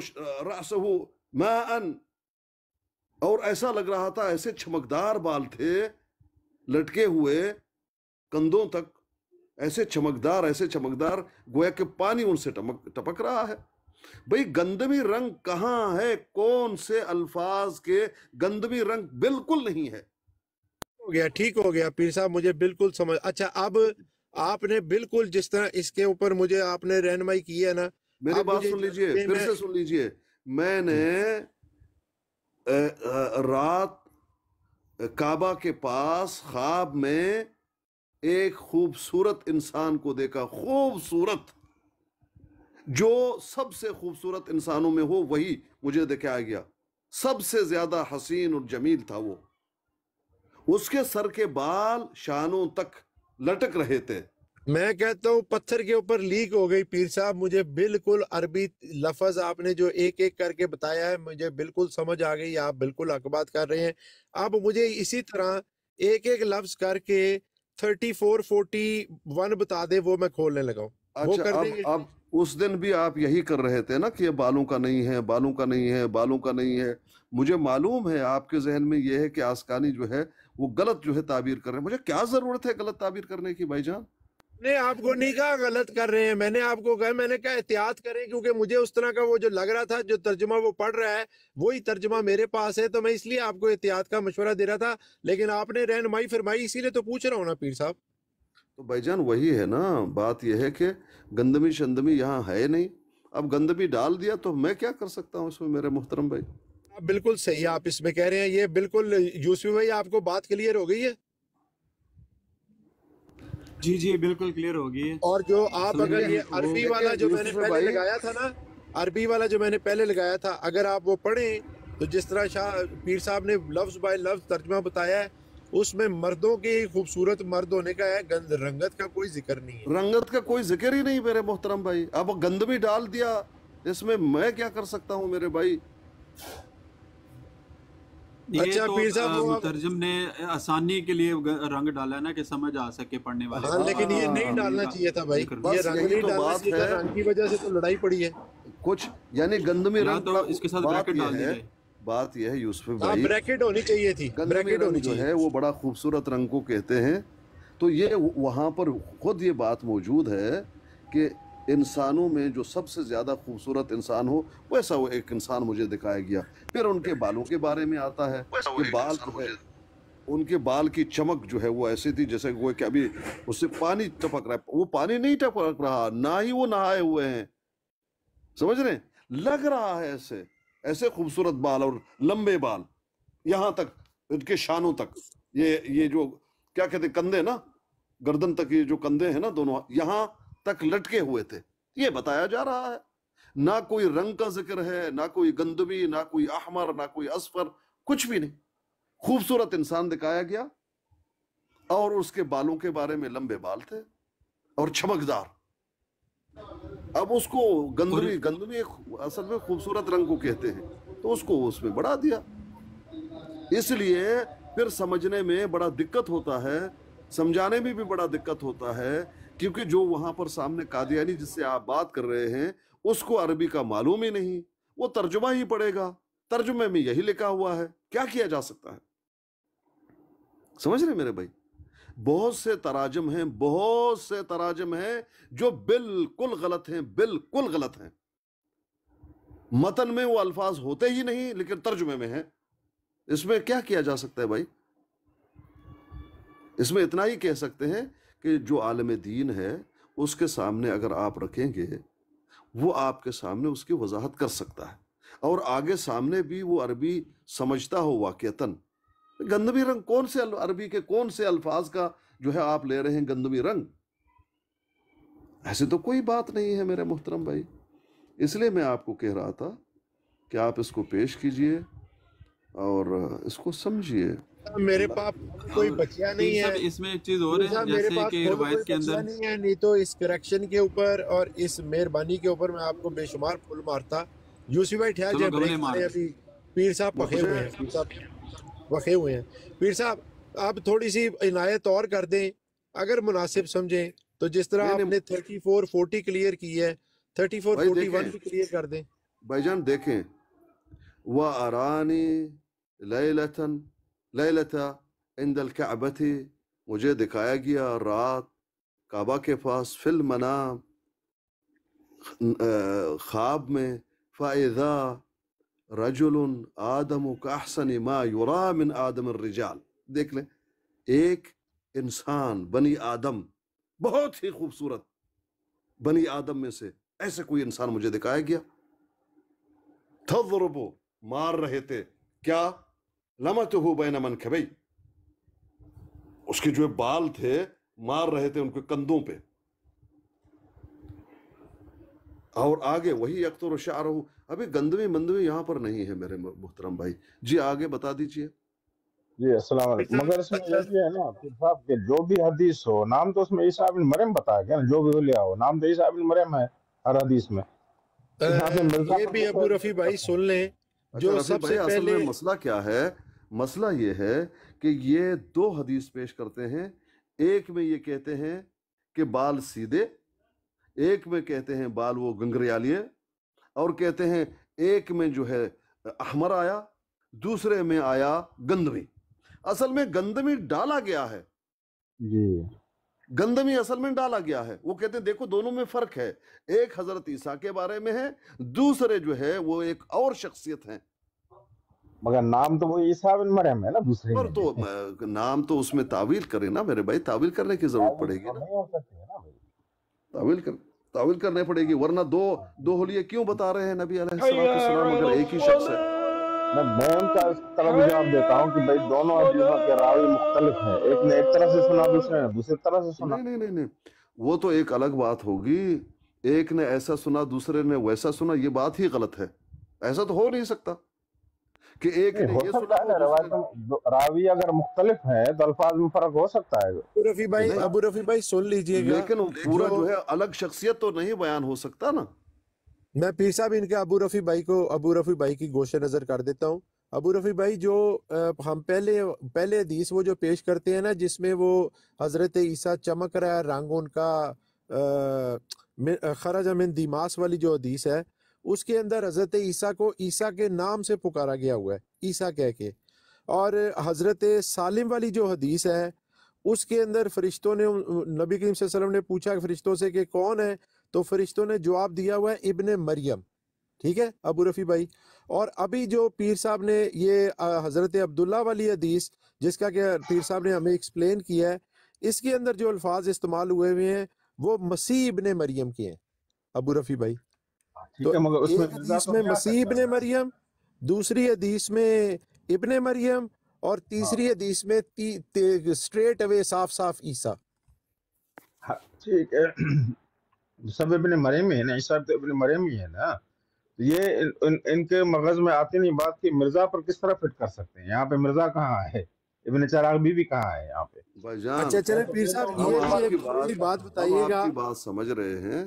रसहु माअन। और ऐसा लग रहा था ऐसे चमकदार बाल थे, लटके हुए कंधों तक। ऐसे चमकदार ऐसे चमकदार, गोया के पानी उनसे टमक, टपक रहा है। भाई, गंदमी रंग कहाँ है? कौन से अल्फाज के गंदमी रंग बिल्कुल नहीं है। हो गया, ठीक हो गया, पीर साहब, मुझे बिल्कुल समझ अच्छा अब आपने बिल्कुल जिस तरह इसके ऊपर मुझे, आपने रहनुमाई की है ना मेरी बात सुन लीजिए फिर से सुन लीजिए। मैंने रात काबा के पास ख्वाब में एक खूबसूरत इंसान को देखा। खूबसूरत! जो सबसे खूबसूरत इंसानों में हो वही मुझे दिखाया गया। सबसे ज़्यादा हसीन और जमील था वो। उसके सर के बाल शानों तक लटक रहे थे। मैं कहता हूँ पत्थर के ऊपर लीक हो गई पीर साहब। मुझे बिल्कुल अरबी लफज आपने जो एक एक करके बताया है मुझे बिल्कुल समझ आ गई आप बिल्कुल हक बात कर रहे हैं। अब मुझे इसी तरह एक एक लफ्ज करके थर्टी फोर फोर्टी वन बता दे वो मैं खोलने लगा वो अच्छा कर अब अब उस दिन भी आप यही कर रहे थे ना कि ये बालों का नहीं है बालों का नहीं है बालों का नहीं है। मुझे मालूम है आपके जहन में ये है कि आसकानी जो है वो गलत जो है ताबीर कर रहे हैं। मुझे क्या ज़रूरत है गलत ताबीर करने की भाईजान? मैंने आपको नहीं कहा गलत कर रहे हैं। मैंने आपको कहा मैंने कहा एहतियात करें क्योंकि मुझे उस तरह का वो जो लग रहा था जो तर्जुमा वो पढ़ रहा है वही तर्जुमा मेरे पास है तो मैं इसलिए आपको एहतियात का मशवरा दे रहा था। लेकिन आपने रहनमाई फरमाई इसीलिए तो पूछ रहा हूँ ना पीर साहब। तो भाईजान वही है ना बात यह है कि गंदमी शंदमी यहाँ है नहीं। अब गंदमी डाल दिया तो मैं क्या कर सकता हूँ इसमें मेरे मोहतरम भाई? आप बिल्कुल सही आप इसमें कह रहे हैं ये बिल्कुल यूसुफ भाई आपको बात क्लियर हो गई है? जी जी बिल्कुल क्लियर हो गई है और जो आप अगर ये अरबी वाला जो मैंने पहले लगाया था ना अरबी वाला जो मैंने पहले लगाया था अगर आप वो पढ़ें तो जिस तरह शाह पीर साहब ने लफ्ज बाय लफ्ज तर्जमा बताया है उसमें मर्दों के खूबसूरत मर्द होने का है गंद रंगत का कोई ज़िक्र नहीं है। रंगत का कोई ज़िक्र ही नहीं मेरे मोहतरम भाई। अब गंद भी डाल दिया इसमें मैं क्या कर सकता हूँ मेरे भाई? अच्छा, तो पीर साहब, मुतरजम ने आसानी के लिए रंग डाला है ना कि समझ आ सके पढ़ने वाले हाँ लेकिन ये नहीं हाँ, डालना चाहिए था भाई। ये रंग नहीं तो डालना बात चाहिए है। रंग की वजह से तो लड़ाई पड़ी है। कुछ यानी गंदमी या रंग तो इसके साथ ब्रैकेट डाल दीजिए बात यह है यूसुफ हाँ भाई ब्रैकेट होनी चाहिए थी ब्रैकेट होनी जो चाहिए है वो बड़ा खूबसूरत रंग को कहते हैं। तो ये वहाँ पर खुद ये बात मौजूद है कि इंसानों में जो सबसे ज़्यादा खूबसूरत इंसान हो वैसा वो एक इंसान मुझे दिखाया गया। फिर उनके बालों के बारे में आता है कि बाल है उनके बाल की चमक जो है वो ऐसी थी जैसे वो कि अभी उससे पानी टपक रहा है। वो पानी नहीं टपक रहा ना ही वो नहाए हुए हैं। समझ रहे लग रहा है ऐसे ऐसे खूबसूरत बाल और लंबे बाल यहाँ तक इनके शानों तक। ये ये जो क्या कहते कंधे ना? गर्दन तक ये जो कंधे हैं ना दोनों यहाँ तक लटके हुए थे। ये बताया जा रहा है। ना कोई रंग का ज़िक्र है ना कोई गंदमी ना कोई अहमर ना कोई असफर कुछ भी नहीं। खूबसूरत इंसान दिखाया गया और उसके बालों के बारे में लंबे बाल थे और चमकदार। अब उसको गंदमी गंदमी असल में खूबसूरत रंग को कहते हैं तो उसको उसमें बढ़ा दिया। इसलिए फिर समझने में बड़ा दिक्कत होता है समझाने में भी बड़ा दिक्कत होता है क्योंकि जो वहाँ पर सामने कादियानी जिससे आप बात कर रहे हैं, उसको अरबी का मालूम ही नहीं। वो तर्जुमा ही पड़ेगा तर्जुमे में यही लिखा हुआ है। क्या किया जा सकता है? समझ रहे मेरे भाई? बहुत से तराजम हैं, बहुत से तराजम हैं जो बिल्कुल गलत हैं, बिल्कुल गलत हैं। मतन में वो अल्फाज होते ही नहीं, लेकिन तर्जुमे में है। इसमें क्या किया जा सकता है भाई? इसमें इतना ही कह सकते हैं कि जो आलम दीन है, उसके सामने अगर आप रखेंगे, वो आपके सामने उसकी वजाहत कर सकता है। और आगे सामने भी वो अरबी समझता हो वाक़तन गंदमी रंग कौन से अरबी के कौन से अल्फाज का जो है आप ले रहे हैं गंदमी रंग? ऐसे तो कोई बात नहीं है मेरे मोहतरम भाई। इसलिए मैं आपको कह रहा था कि आप इसको पेश कीजिए और इसको समझिए। मेरे पास कोई बचिया नहीं है। इसमें एक चीज़ और है मेरे जैसे कि रिवायत के अंदर नहीं है नहीं तो इस करेक्शन के ऊपर और इस मेहरबानी के ऊपर मैं आपको बेशुमार फुल मारता। यूसी भाई ठहर जाए अभी पीर साहब पखे हुए हैं। पीर साहब पखे हुए हैं। पीर साहब आप थोड़ी सी इनायत और कर दें अगर मुनासिब समझें तो जिस तरह। आपने थर्टी फोर फोर्टी क्लियर की है थर्टी फोर फोर्टी वन भी क्लियर कर दें। भाईजान देखें। व अरानी लैलतन लैलता इंदल काबती मुझे दिखाया गया रात काबा के पास फिल मना ख्वाब में फ़ायदा रजुलन आदम काहसन मा आदम रिजाल देख लें एक इंसान बनी आदम बहुत ही खूबसूरत बनी आदम में से ऐसे कोई इंसान मुझे दिखाया गया थजरबो मार रहे थे क्या लमत हो बैन मन खबई उसके जो बाल थे मार रहे थे उनके कंधों पे। और आगे वही अख्तर शार हो अभी गंदवी मंदवी यहाँ पर नहीं है मेरे मोहतरम भाई। जी आगे बता दीजिए। जी अस्सलाम वालेकुम। मगर इसमें ये है ना फिर साहब कि जो भी हदीस हो नाम तो उसमें ईसा बिन मरियम बताया गया ना जो भी हो लिया हो नाम तो ईसा बिन मरियम है हर हदीस में। ये भी अबू रफी भाई सुन लें अच्छा जो सबसे असल पहले मसला क्या है? मसला ये है कि ये दो हदीस पेश करते हैं। एक में ये कहते हैं कि बाल सीधे एक में कहते हैं बाल वो गंगरियालिए और कहते हैं एक में जो है अहमर आया दूसरे में आया गंदमी। असल में गंदमी डाला गया है। जी। गंदमी असल में डाला गया है। वो कहते हैं देखो दोनों में फ़र्क है। एक हज़रत ईसा के बारे में है दूसरे जो है वो एक और शख्सियत है। मगर नाम तो वो ईसा बिन मरियम है ना दूसरे और में तो नाम तो उसमें तावील करे ना मेरे भाई तावील करने की ज़रूरत पड़ेगी तो ना। नहीं हो सकती है ना भाई। तावील कर तावील करनी पड़ेगी वरना दो दो होलिये क्यों बता रहे हैं नबी अलैहिस्सलाम अगर एक ही शख्स है? मैं मैं उनका इस तरह भी जवाब देता हूँ कि भाई दोनों हदीसों के रावी मुख्तलिफ़ हैं। एक ने एक तरह से सुना दूसरे ने दूसरी तरह से सुना। नहीं नहीं नहीं। वो तो एक अलग बात होगी। एक ने ऐसा सुना दूसरे ने वैसा सुना ये बात ही गलत है। ऐसा तो हो नहीं सकता। कि एक ने हो ये सकता सुना रावी अगर मुख्तलिफ़ है तो अल्फाज में फ़र्क हो सकता है। अबू रफी भाई अबू रफी भाई सुन लीजिएगा। लेकिन पूरा जो है अलग शख्सियत तो नहीं बयान हो सकता ना। मैं पीर साहब इनके अबू रफी भाई को अबू रफी भाई की गोशे नज़र कर देता हूँ। अबू रफी भाई जो हम पहले पहले हदीस वो जो पेश करते हैं ना जिसमें वो हज़रत ईसा चमक रहा है रंग उनका खरज मिन दिमास वाली जो हदीस है उसके अंदर हज़रत ईसा को, ईसा के नाम से पुकारा गया हुआ है, ईसा कह के। और हज़रत सालिम वाली जो हदीस है, उसके अंदर फरिश्तों ने, नबी करीम वसल्लम ने पूछा फरिश्तों से कि कौन है? तो फरिश्तों ने जवाब दिया हुआ है, इब्ने मरियम। ठीक है? अबू रफी भाई। और अभी जो पीर साहब ने ये हज़रत अब्दुल्ला वाली हदीस, जिसका कि पीर साहब ने हमें एक्सप्लेन किया है, इसके अंदर जो अल्फाज इस्तेमाल हुए हुए हैं, वो मसीह इब्ने मरियम के हैं। अबू रफी भाई। तो है मगर उसमें एक हदीस तो में मसीह इब्ने मरियम दूसरी हदीस में इब्ने मरियम और हाँ। तीसरी हदीस में ती, ते, स्ट्रेट अवे साफ़ साफ़ ईसा। हाँ, ठीक है। सब इब्ने मरियम ही है ना ईसा तो इब्ने मरियम ही है ना। तो ये इन, इन, इनके मगज में आती नहीं बात कि मिर्ज़ा पर किस तरह फिट कर सकते हैं? यहाँ पे मिर्ज़ा कहाँ है? इब्ने चराग भी, भी कहाँ है यहाँ पे? अच्छा चले तो पीर साहब तो ये बात बताइएगा। बात समझ रहे हैं।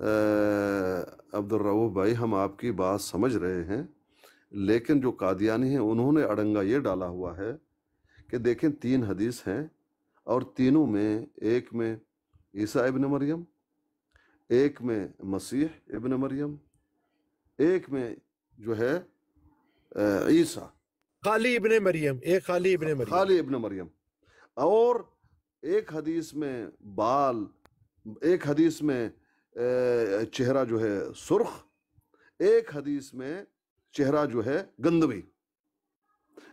अब्दुल रऊफ भाई हम आपकी बात समझ रहे हैं लेकिन जो कादियानी हैं उन्होंने अड़ंगा ये डाला हुआ है कि देखें तीन हदीस हैं और तीनों में एक में ईसा इब्न मरियम एक में मसीह इब्न मरियम एक में जो है ईसा। खाली इब्ने मरियम एक खाली इब्ने मरियम। खाली इब्न मरियम। और एक हदीस में बाल एक हदीस में चेहरा जो है सुर्ख एक हदीस में चेहरा जो है गंदमी।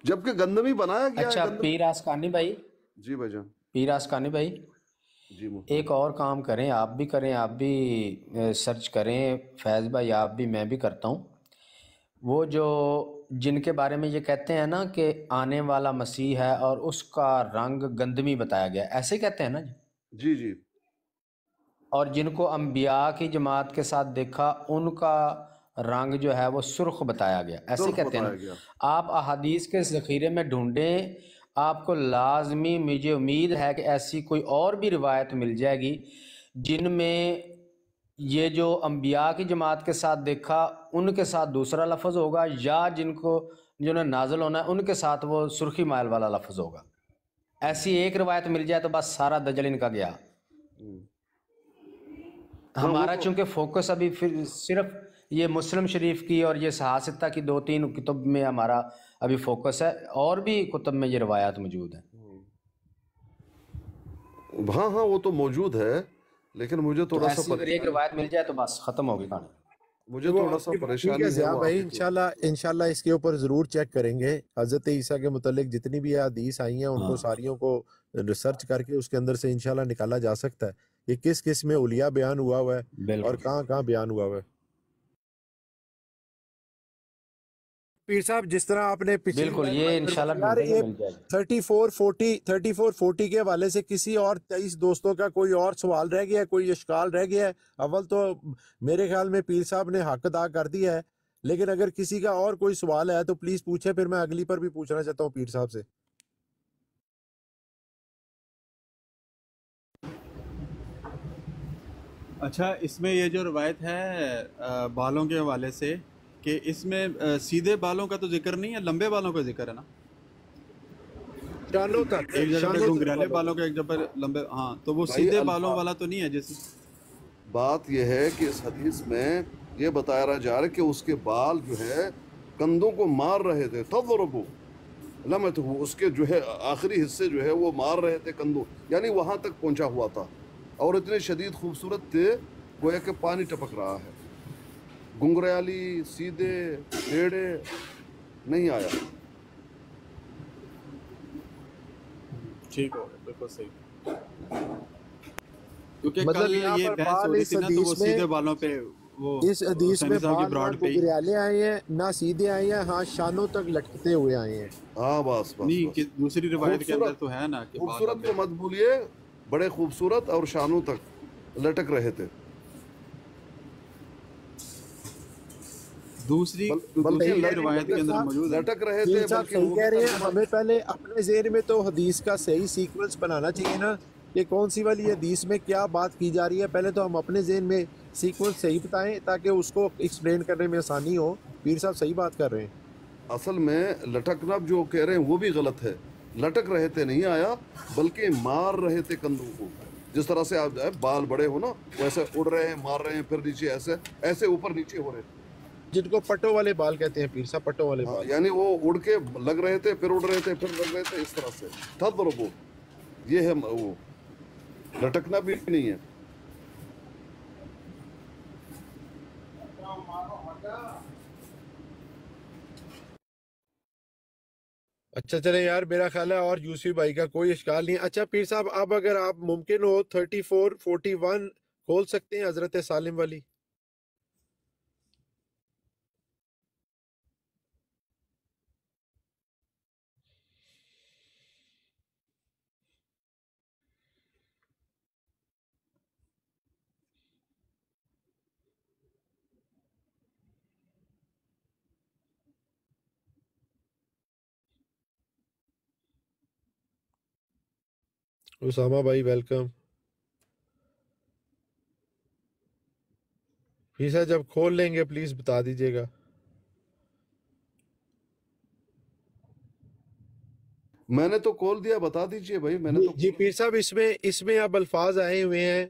जबकि गंदमी बनाया गया अच्छा पीर आसकानी भाई। जी भाईजान। पीर आसकानी भाई जी एक और काम करें आप भी करें आप भी सर्च करें फैज़ भाई आप भी मैं भी करता हूँ। वो जो जिनके बारे में ये कहते हैं ना कि आने वाला मसीह है और उसका रंग गंदमी बताया गया ऐसे कहते हैं ना जी? जी जी। और जिनको अम्बिया की जमात के साथ देखा उनका रंग जो है वो सुर्ख बताया गया। ऐसे कहते हैं। आप अहादीस के ज़ख़ीरे में ढूंढें आपको लाजमी मुझे उम्मीद है कि ऐसी कोई और भी रिवायत मिल जाएगी जिनमें ये जो अम्बिया की जमात के साथ देखा उनके साथ दूसरा लफ्ज़ होगा या जिनको जिन्होंने नाजल होना है उनके साथ वो सुर्खी मायल वाला लफ्ज़ होगा। ऐसी एक रिवायत मिल जाए तो बस सारा दजल इनका गया। हम्म। हमारा तो चूँकि फोकस अभी फिर सिर्फ़ ये मुस्लिम शरीफ की और ये सहासिता की दो तीन कुतुब में हमारा अभी फोकस है और भी कुतुब में ये रवायात मौजूद हैं। हाँ हाँ वो तो मौजूद है लेकिन मुझे थोड़ा तो थोड़ा सा ऐसी एक रिवायत मिल जाए तो बस खत्म होगी कहानी। मुझे थोड़ा सा परेशानी है है भाई इंशाल्लाह इंशाल्लाह इसके ऊपर ज़रूर चेक करेंगे। हज़रत ईसा के मुतालिक जितनी भी हदीस आई हैं उनको हाँ। सारियों को रिसर्च करके उसके अंदर से इंशाल्लाह निकाला जा सकता है। कि किस किसमें उलिया बयान हुआ हुआ है और कहाँ कहाँ बयान हुआ हुआ है। पीर साहब जिस तरह आपने पिछली बिल्कुल ये इंशाल्लाह ये thirty four forty thirty four forty के हवाले से किसी और तेईस दोस्तों का कोई और सवाल रह गया है कोई इश्काल रह गया है अव्वल तो मेरे ख्याल में पीर साहब ने हक अदा कर दिया है। लेकिन अगर किसी का और कोई सवाल है तो प्लीज़ पूछे फिर मैं अगली पर भी पूछना चाहता हूँ पीर साहब से। अच्छा इसमें ये जो रवायत है बालों के हवाले से कि इसमें सीधे बालों का तो ज़िक्र नहीं है लंबे बालों का ज़िक्र है ना? शानों तक एक जगह पे घुंघराले बालों का एक जगह पर लंबे हाँ तो वो सीधे बालों वाला तो नहीं है जैसे? बात यह है कि इस हदीस में ये बताया जा रहा है कि उसके बाल जो है कंधों को मार रहे थे तदरबू लमत हो उसके जो है आखिरी हिस्से जो है वो मार रहे थे कंधों यानी वहाँ तक पहुँचा हुआ था। और इतने शदीद खूबसूरत थे गोया कि पानी टपक रहा है। गुंगरयाली सीधे टेढ़े नहीं आया। ठीक हो बिल्कुल सही। क्योंकि मतलब कल ये बहस हो रही थी ना तो वो सीधे बालों पे वो इस हदीस में बाल ना ब्रॉड पे। गुगरियाले आए हैं ना सीधे आए हैं हाँ शानों तक लटकते हुए आए हैं। हाँ बस बस नहीं कि दूसरी रिवायत के अंदर तो है ना कि बाल खूबसूरत को मत भूलिए बड़े खूबसूरत और शानों तक लटक रहे थे। दूसरी बल्कि रिवायत के अंदर मौजूद लटक रहे थे बल्कि कह रहे हैं हमें पहले अपने जेहन में तो हदीस का सही सीक्वेंस बनाना चाहिए ना कि कौन सी वाली हदीस में क्या बात की जा रही है। पहले तो हम अपने जेहन में सीक्वेंस सही बताएँ ताकि उसको एक्सप्लेन करने में आसानी हो। पीर साहब सही बात कर रहे हैं। असल में लटकना जो कह रहे हैं वो भी गलत है। लटक रहे थे नहीं आया बल्कि मार रहे थे कंधों को। जिस तरह से आप बाल बड़े हो ना वैसे उड़ रहे हैं मार रहे हैं फिर नीचे ऐसे ऐसे ऊपर नीचे हो रहे थे जिनको पट्टों वाले बाल कहते हैं पीर साहब पट्टों वाले हाँ, बाल। यानी वो उड़ के लग रहे थे फिर उड़ रहे थे फिर लग रहे थे इस तरह से। तदरबू ये है वो। लटकना भी नहीं है। अच्छा चले यार, मेरा ख्याल है और यूसी भाई का कोई इश्काल नहीं अच्छा पीर साहब, अब अगर आप मुमकिन हो थर्टी फोर फोर्टी वन खोल सकते हैं हज़रत सालिम वाली। उसामा भाई वेलकम साहब जब खोल लेंगे प्लीज़ बता दीजिएगा। मैंने तो कॉल दिया बता दीजिए भाई मैंने तो जी पीर साहब इसमें इसमें अब अल्फाज आए हुए हैं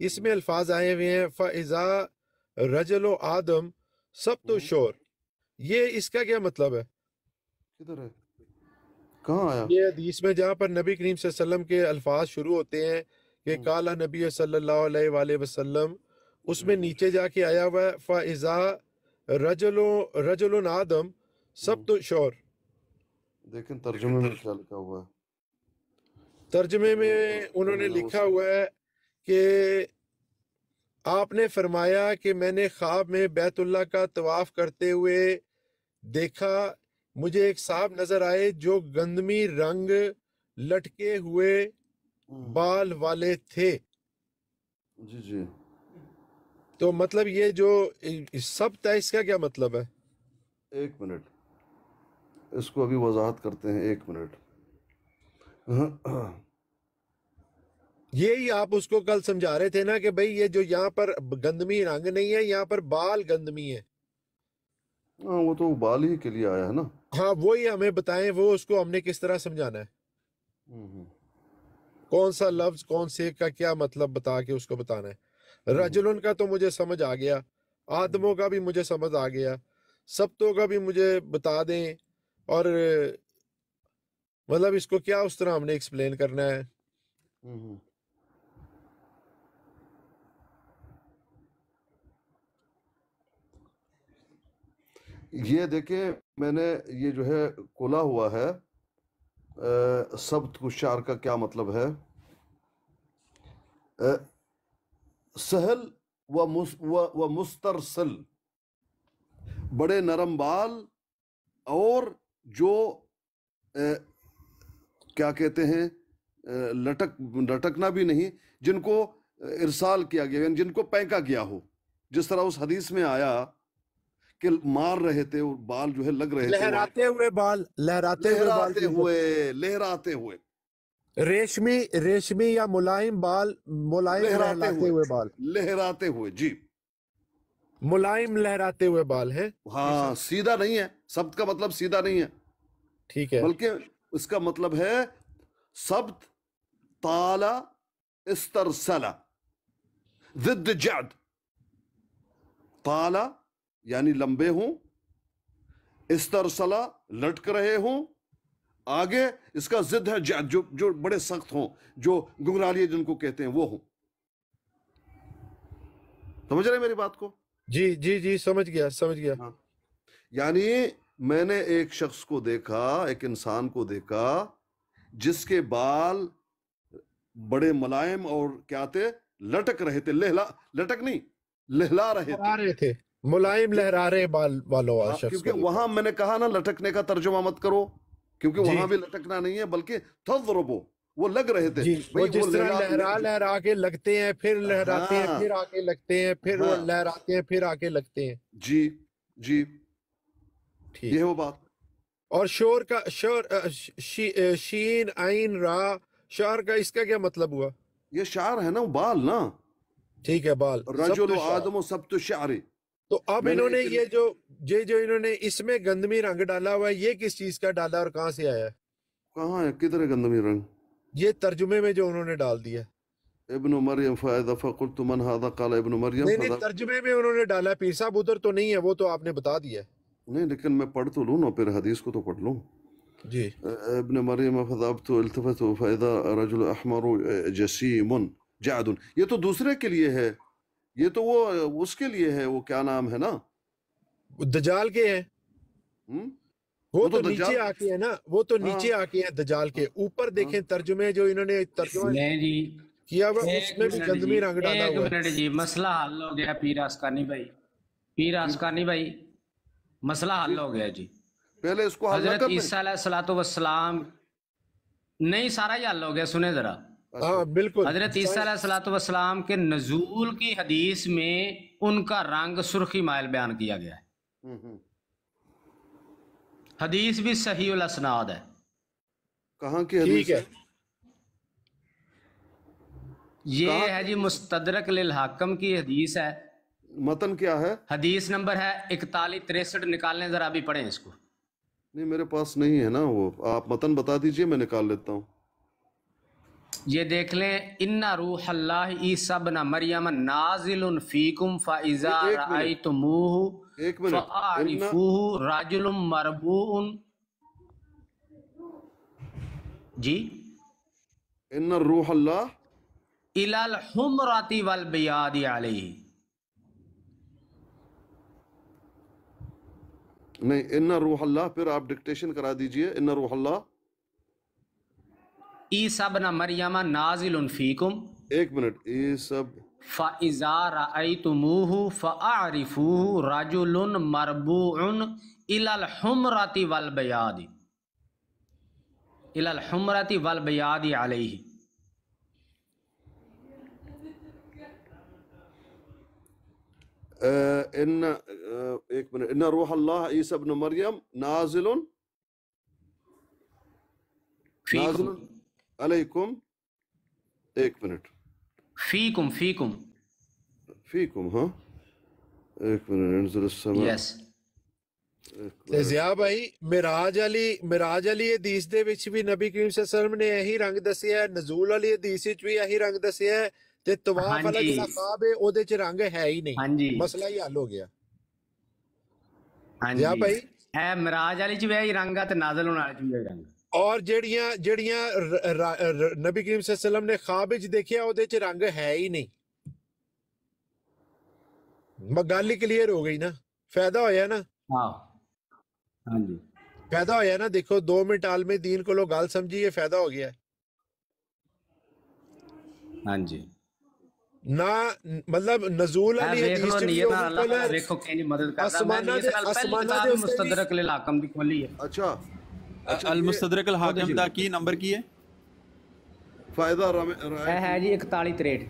इसमें अल्फाज आए हुए हैं फ़इज़ा रजलो आदम सब तो हम्म, शोर। ये इसका क्या मतलब है? किधर है? कहाँ आया ये हदीस में जहाँ पर नबी करीम वसल्लम के अल्फाज शुरू होते हैं कि काला नबी सल्लल्लाहु अलैहि वसल्लम उसमें नीचे जाके आया हुआ फ़इज़ा रजलो रजलो आदम सब। तो शोर। देखें तर्जुमे में क्या लिखा हुआ है? तर्जमे में उन्होंने लिखा हुआ है कि आपने फरमाया कि मैंने ख्वाब में बैतुल्ला का तवाफ करते हुए देखा मुझे एक साहब नज़र आए जो गंदमी रंग लटके हुए हम्म, बाल वाले थे। जी जी। तो मतलब ये जो सब था इसका क्या मतलब है? एक मिनट। इसको अभी वजाहत करते हैं एक मिनट। यही आप उसको कल समझा रहे थे ना कि भाई ये जो यहाँ पर गंदमी रंग नहीं है यहाँ पर बाल गंदमी है। हाँ वो तो बाल ही के लिए आया है ना। हाँ वही हमें बताएँ वो उसको हमने किस तरह समझाना है। हम्म, हम्म, कौन सा लफ्ज कौन से का क्या मतलब बता के उसको बताना है। हम्म, रजुलन का तो मुझे समझ आ गया आदमों का भी मुझे समझ आ गया सप्तों का भी मुझे बता दें और मतलब इसको क्या उस तरह हमने एक्सप्लेन करना है। ये देखें मैंने ये जो है खोला हुआ है सब्त कुशार का क्या मतलब है? अ, सहल व मुस व, व मुस्तरसल बड़े नरम बाल और जो अ, क्या कहते हैं अ, लटक लटकना भी नहीं जिनको इरसाल किया गया यानी जिनको पैंका गया हो जिस तरह उस हदीस में आया कि मार रहे थे और बाल जो है लग रहे थे लहराते हुए बाल लहराते हुए बाल लहराते की हुए लहराते हुए। रेशमी रेशमी या मुलायम बाल मुलायम लहराते लहराते हुए हुए बाल। लहराते हुए जी। मुलायम लहराते हुए बाल है हाँ सीधा नहीं है शब्द का मतलब सीधा नहीं है। ठीक है। बल्कि इसका मतलब है शब्द ताला इस्तरसला जिद जद। ताला यानी लंबे हों इस्तरसला लटक रहे हों आगे इसका जिद है जो जो बड़े सख्त हों जो गुंगरालिए जिनको कहते हैं वो हों। समझ रहे मेरी बात को? जी जी जी समझ गया समझ गया। हाँ। यानी मैंने एक शख्स को देखा एक इंसान को देखा जिसके बाल बड़े मुलायम और क्या थे लटक रहे थे लहला लटक नहीं लहला रहे थे। रहे थे। मुलायम लहरा रहे बाल वालों हाँ, क्योंकि वहाँ मैंने कहा ना लटकने का तर्जुमा मत करो क्योंकि वहाँ भी लटकना नहीं है बल्कि तजरबो वो लग रहे थे। वो जिस तरह लहरा लहरा के लगते हैं फिर लहराते हैं हाँ। फिर आके लगते हैं फिर वो हाँ। लहराते हैं फिर आके लगते हैं। जी जी। ठीक। है वो बात। और शोर का शोर शी, शीन आइन रा शार का इसका क्या मतलब हुआ? ये शार है ना बाल ना। ठीक है बाल। रजुल तो आदम सब तो शारी। तो अब इन्होंने ये जो ये जो इन्होंने इसमें गंदमी रंग डाला हुआ है ये किस चीज़ का डाला और कहाँ से आया कहाँ है? किधर है गंदमी रंग? ये तर्जुमे में जो उन्होंने डाल दिया इबन मरियम फ़ायदा मन हादा काला इबन मरियम नहीं, नहीं तर्जुमे में उन्होंने डाला पीर साहब उधर तो नहीं है वो तो आपने बता दिया नहीं लेकिन मैं पढ़ तो लू ना फिर हदीस को तो पढ़ लू। जी। इबन मरियम फदाबत तो अल्तफत फ़ायदा रजुल अहमर जसीम जादुन। ये तो दूसरे के लिए है। ये तो वो उसके लिए है वो क्या नाम है ना? दजाल के है। हम्म? वो वो तो तो नीचे आके है ना वो तो हाँ। नीचे आके है दजाल के। ऊपर हाँ। देखें तर्जुमे जो इन्होंने तर्जुमा किया हुआ उसमें भी गंदमी रंग डाला हुआ है। मिनट जी मसला हल हो गया पीर आसकानी भाई। पीर आसकानी भाई मसला हल हो गया जी। पहले इसको हज़रत ईसा सलातो वसलाम नहीं सारा ही हल हो गया सुने जरा। हाँ बिल्कुल। हज़रत ईसा वसलाम के नजूल की हदीस में उनका रंग सुर्खी मायल बयान किया गया है। हम्म, हम्म। हदीस भी सही उल असनाद है। कहाँ की ठीक हदीस है है। ये कहाँ है जी मुस्तदरक लिल हाकम की हदीस है। मतन क्या है? हदीस नंबर है इकतालीस तिरसठ निकालने जरा अभी पढ़ें इसको। नहीं मेरे पास नहीं है ना वो। आप मतन बता दीजिए मैं निकाल लेता हूँ। ये देख लें इन्ना रूह अल्लाह ईसा बना मरियम नाजिलुन फीकुम फाइजा रायतुमूहु फआरिफूहु राजुलुम मरबूउन। जी? इन्ना रूह अल्लाह इलल हुमराति वल बियादी अलैहि। नहीं इन्ना रूह अल्लाह फिर आप डिक्टेशन करा दीजिए। इन्ना रूह अल्लाह ईसा बना मरियम नाजिलुन फीकुम एक मिनट ये सब फ़ाइज़ा रअयतुमूहु फ़अरिफूहु रजुलुन मरबूउन इलल हुमरति वल बयादी इलल हुमरति वल बयादी अलैहि अ, इन्ना अ, एक मिनट इन्ना रूह अल्लाह ईसा इब्न मरियम नाजिलुन फीकुम नाजिलुन अलैकुम एक मिनट फीकुम फीकुम फीकुम हाँ एक मिनट इंजुल समा यस एक ਤੇ मिनट ਜ਼ਿਆ ਭਾਈ ਮਿਰਾਜ ਅਲੀ ਮਿਰਾਜ ਅਲੀ ਹਦੀਸ ਦੇ ਵਿੱਚ ਵੀ ਨਬੀ ਕਰੀਮ ਸੱਲੱਲਾਹੁ ਅਲੈਹਿ ਵਸੱਲਮ ਨੇ ਇਹੀ ਰੰਗ ਦੱਸਿਆ ਹੈ ਨਜ਼ੂਲ ਵਾਲੀ ਹਦੀਸ ਵਿੱਚ ਵੀ ਇਹੀ ਰੰਗ ਦੱਸਿਆ ਹੈ ਤੇ ਤਵਾਫ ਵਾਲਾ ਹਾਂਜੀ ਜਿਹੜਾ ਖਾਬ ਹੈ ਉਹਦੇ ਚ ਰੰਗ ਹੈ ਹੀ ਨਹੀਂ ਹਾਂਜੀ ਮਸਲਾ ਹੀ ਹੱਲ ਹੋ ਗਿਆ ਹਾਂਜੀ ਜ਼ਿਆ ਭਾਈ ਇਹ ਮਿਰਾਜ ਵਾਲੀ ਚ ਵੀ ਇਹੀ ਰੰਗ ਆ ਤੇ ਨਾਜ਼ਲ ਹੋਣ ਵਾਲੀ ਚ ਵੀ ਇਹੀ ਰੰਗ ਆ। और जेडियाँ जेडियाँ नबी करीम सल्लम ने ख्वाब च देखिया रंग है ही नहीं। मगाली क्लियर हो गई ना। फ़ायदा होया ना। फ़ायदा होया ना। देखो 2 मिनट आलम दीन को गल समझी फ़ायदा हो गया। हाँ जी। ना मतलब नजूल अच्छा अल ये मुस्तदरक अल हाकिम जी। दा की नंबर की है फायदा ਇਹ राय ਹੈ जी 41 63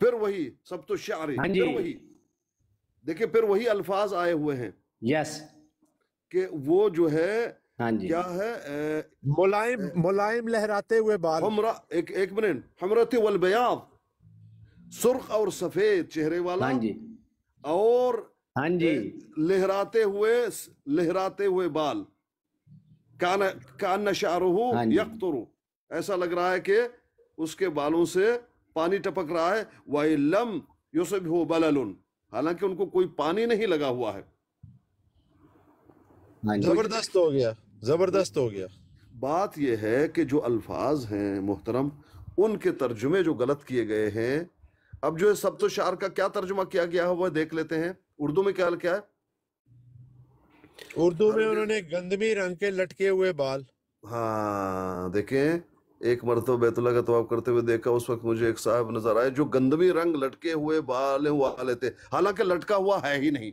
फिर वही सब तो शारी हाँ फिर जी। वही देखिए फिर वही अल्फाज आए हुए हैं यस कि वो जो है हाँ जी क्या है अ, मुलायम मुलायम लहराते हुए बाल हमरा एक एक मिनट हमरत वल बयाद सुर्ख और सफेद चेहरे वाला हाँ जी और हाँ जी। लहराते हुए लहराते हुए बाल। कान कान शाहरुहु हाँ यकतरु। ऐसा लग रहा है कि उसके बालों से पानी टपक रहा है। वही लम यूसुफ हो बललुन। हालाँकि उनको कोई पानी नहीं लगा हुआ है। हाँ ज़बरदस्त हो गया। ज़बरदस्त हो गया। बात यह है कि जो अल्फाज हैं मोहतरम उनके तर्जुमे जो गलत किए गए हैं अब जो है सब तो शार का क्या तर्जुमा किया गया है वह देख लेते हैं। उर्दू में क्या क्या है? उर्दू में उन्होंने गंदमी रंग के लटके हुए बाल। हाँ देखें एक मरतबा बैतुल्ला का तवाफ करते हुए देखा उस वक्त मुझे एक साहब नज़र आए जो गंदमी रंग लटके हुए बाल वाले थे हालाँकि लटका हुआ है ही नहीं।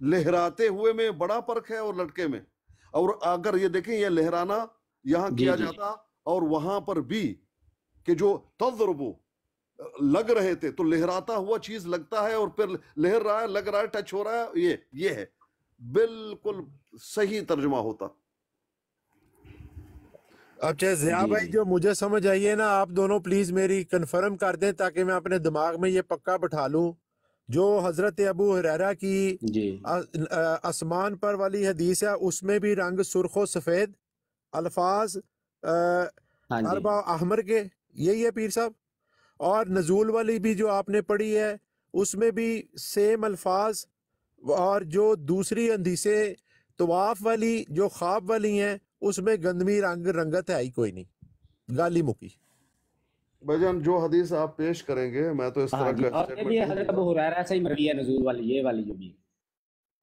लहराते हुए में बड़ा फ़र्क है और लटके में। और अगर ये देखें ये लहराना यहाँ किया जाता और वहाँ पर भी कि जो तजरबो लग रहे थे तो लहराता हुआ चीज़ लगता है और फिर लहर रहा है लग रहा है टच हो रहा है ये ये है। बिल्कुल सही तर्जुमा होता। अब चाहे जिया भाई जो। मुझे समझ आई है ना आप दोनों प्लीज़ मेरी कंफर्म कर दें ताकि मैं अपने दिमाग में ये पक्का बैठा लूँ। जो हज़रत अबू हुरैरा की आसमान पर वाली हदीस है उसमें भी रंग सुर्ख सफ़ेद अल्फाज हाँ अरबा अहमर के यही है पीर साहब? और नजूल वाली भी जो आपने पढ़ी है उसमें भी सेम अल्फाज और जो दूसरी हदीसे तवाफ वाली जो ख्वाब वाली हैं उसमें गंदमी रंग रंगत है ही कोई नहीं। गाली मुकी। भाईजान जो हदीस आप पेश करेंगे मैं तो इस हाँ तरह का ये वाली जो भी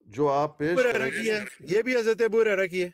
जो आप पेश ये भी हज़रत अबू हुरैरा की है।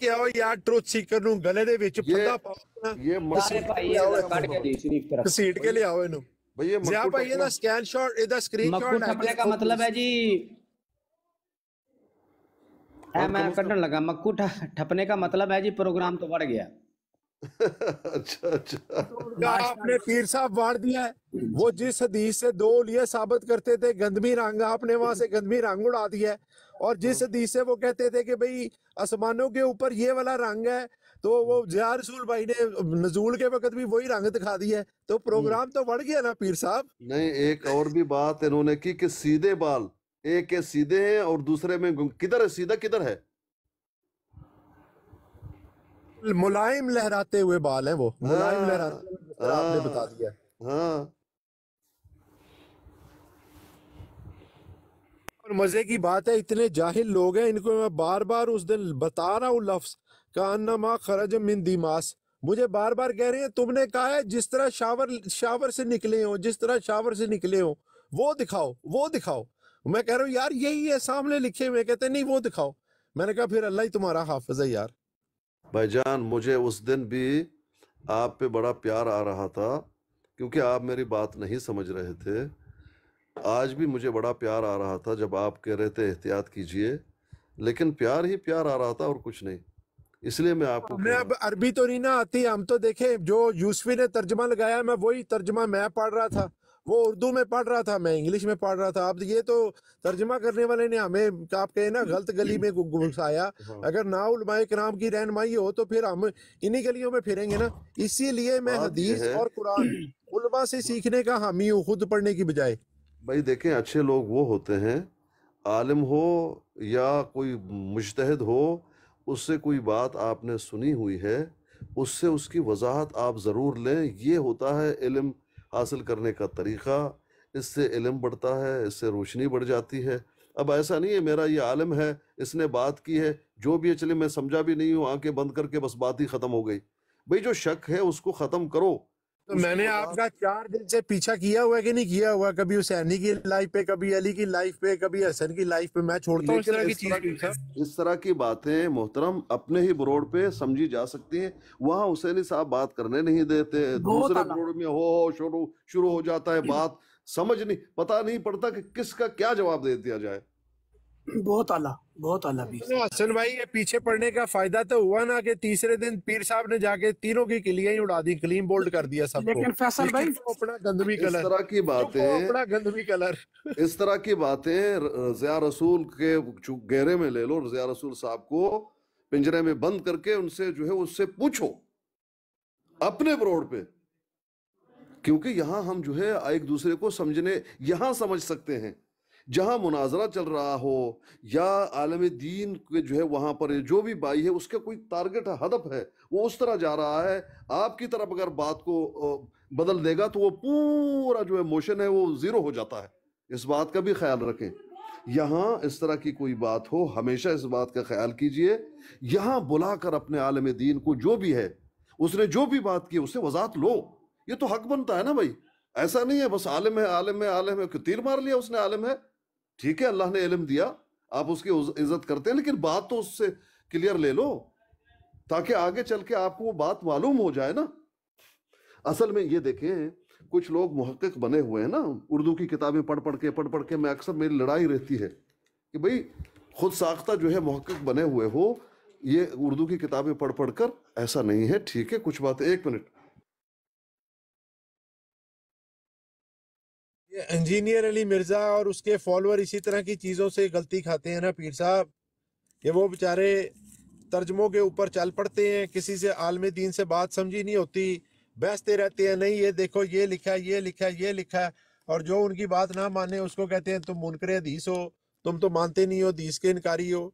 ਕਿ ਆਓ ਯਾਰ ਟਰੂਥ ਸੀਕਰ ਨੂੰ ਗਲੇ ਦੇ ਵਿੱਚ ये ਫੰਦਾ ਪਾਓ ਨਾ ये ਸਾਰੇ मक्कू ਭਾਈ ਇਹ ਕੱਢ ਕੇ ਦੀ ਸ਼ਰੀਫ ਤਰਫ ਘਸੀਟ ਕੇ ਲਿਆਓ ਇਹਨੂੰ भाई ये ਜ਼ਿਆ मक्कू ਭਾਈ ਇਹਦਾ टकला ਸਕੈਨ ਸ਼ਾਟ ਇਹਦਾ मक्कू ਸਕਰੀਨਸ਼ਾਟ ठपने का मतलब है जी ऐ मैं कढ़न लगा मक्कू ठ- ठपने का मतलब है जी प्रोग्राम तो बढ़ गया अच्छा अच्छा का आपने पीर साहब वार दिया है वो जिस हदीस से दो लिए साबित करते थे गंदमी रंग आपने वहां से गंदमी रंग उड़ा दिया है और जिस हदीस से वो कहते थे कि भाई आसमानों के ऊपर ये वाला रंग है तो वो जिया रसूल भाई ने नजूल के वक्त भी वही रंग दिखा दिया है। तो प्रोग्राम तो बढ़ गया ना पीर साहब? नहीं एक और भी बात इन्होंने की कि सीधे बाल एक के सीधे हैं और दूसरे में किधर है? सीधा किधर है? मुलायम लहराते हुए बाल हैं वो मुलायम हाँ, लहराते हुए आपने बता हाँ, दिया हाँ। और मज़े की बात है, इतने जाहिल लोग हैं, इनको मैं बार बार उस दिन बता रहा हूँ लफ्ज। का अन्नमा खरज मिन दिमास। मुझे बार बार कह रहे हैं, तुमने कहा है, जिस तरह शावर शावर से निकले हो, जिस तरह शावर से निकले हो, वो दिखाओ वो दिखाओ। मैं कह रहा हूँ, यार, यही है, सामने लिखे हुए कहते नहीं, वो दिखाओ। मैंने कहा, फिर अल्लाह ही तुम्हारा हाफिज है यार। भाईजान, मुझे उस दिन भी आप पे बड़ा प्यार आ रहा था, क्योंकि आप मेरी बात नहीं समझ रहे थे। आज भी मुझे बड़ा प्यार आ रहा था जब आप कह रहे थे एहतियात कीजिए। लेकिन प्यार ही प्यार आ रहा था और कुछ नहीं। इसलिए मैं आपको कह अब अरबी तो नहीं ना आती हम तो देखे जो यूसफी ने तर्जमा लगाया मैं वही तर्जमा मैं पढ़ रहा था। वो उर्दू में पढ़ रहा था मैं इंग्लिश में पढ़ रहा था। अब ये तो तर्जमा करने वाले ने हमें आप कहे ना गलत गली में घुसाया। हाँ। अगर ना उलमाए कराम की रहनमाई हो तो फिर हम इन्हीं गलियों में फिरेंगे ना। इसीलिए मैं हदीस और कुरान उलमा से सीखने का हामी हूँ खुद पढ़ने की बजाय। भाई देखें, अच्छे लोग वो होते हैं, आलिम हो या कोई मुजतहद हो, उससे कोई बात आपने सुनी हुई है, उससे उसकी वजाहत आप ज़रूर लें। ये होता है इल्म हासिल करने का तरीक़ा, इससे इल्म बढ़ता है, इससे रोशनी बढ़ जाती है। अब ऐसा नहीं है मेरा ये आलिम है, इसने बात की है, जो भी है चले मैं समझा भी नहीं हूँ, आँखें बंद करके बस बात ही ख़त्म हो गई। भाई जो शक है उसको ख़त्म करो। तो मैंने आपका चार दिन से पीछा किया हुआ कि नहीं किया हुआ कभी हुसैनी की लाइफ पे कभी अली की लाइफ पे कभी हसन की लाइफ पे मैं छोड़ता हूँ इस तरह की इस तरह की, की बातें मोहतरम अपने ही ब्रोड पे समझी जा सकती है। वहाँ हुसैनी साहब बात करने नहीं देते दूसरे। ब्रोड में हो हो शुरू शुरू हो जाता है बात। समझ नहीं पता नहीं पड़ता कि किसका क्या जवाब दे दिया जाए। बहुत आला बहुत आला पीर तो हसन भाई ये पीछे पड़ने का फ़ायदा तो हुआ ना कि तीसरे दिन पीर साहब ने जाके तीनों की किलियाँ ही उड़ा दी क्लीन बोल्ड कर दिया सबको। लेकिन फैसल भाई वो अपना गंदमी कलर इस तरह की बातें अपना गंदमी कलर इस तरह की बातें ज़िया रसूल के घेरे में ले लो ज़िया रसूल साहब को पिंजरे में बंद करके उनसे जो है उससे पूछो अपने ब्रोड पे। क्योंकि यहाँ हम जो है एक दूसरे को समझने यहाँ समझ सकते हैं। जहाँ मुनाजरा चल रहा हो या आलम दीन के जो है वहाँ पर जो भी बाई है, उसका कोई टारगेट हदफ है, वो उस तरह जा रहा है। आपकी तरफ़ अगर बात को बदल देगा तो वो पूरा जो है मोशन है वो ज़ीरो हो जाता है। इस बात का भी ख्याल रखें। यहाँ इस तरह की कोई बात हो, हमेशा इस बात का ख्याल कीजिए। यहाँ बुलाकर अपने आलम दीन को जो भी है, उसने जो भी बात की उससे वजात लो। ये तो हक बनता है ना भाई। ऐसा नहीं है बस आलम है आलम है आलम है तीर मार लिया उसने, आलम है। ठीक है, अल्लाह ने इल्म दिया, आप उसकी इज़्ज़त करते हैं, लेकिन बात तो उससे क्लियर ले लो, ताकि आगे चल के आपको वो बात मालूम हो जाए ना। असल में ये देखें, कुछ लोग मुहक्किक बने हुए हैं ना, उर्दू की किताबें पढ़ पढ़ के, पढ़ पढ़ के, मैं अक्सर मेरी लड़ाई रहती है, कि भाई, खुद साख्ता जो है मुहक्किक बने हुए हो, ये उर्दू की किताबें पढ़ पढ़ कर ऐसा नहीं है, ठीक है, कुछ बातें, एक मिनट। इंजीनियर अली मिर्ज़ा और उसके फॉलोअर इसी तरह की चीज़ों से गलती खाते हैं ना पीर साहब? कि वो बेचारे तर्जमों के ऊपर चल पड़ते हैं, किसी से आलम दीन से बात समझी नहीं होती बहसते रहते हैं, नहीं, ये देखो, ये लिखा ये लिखा ये लिखा और जो उनकी बात ना माने उसको कहते हैं, तुम मुनकर हदीस हो, तुम तो मानते नहीं हो, हदीस के इनकारी हो।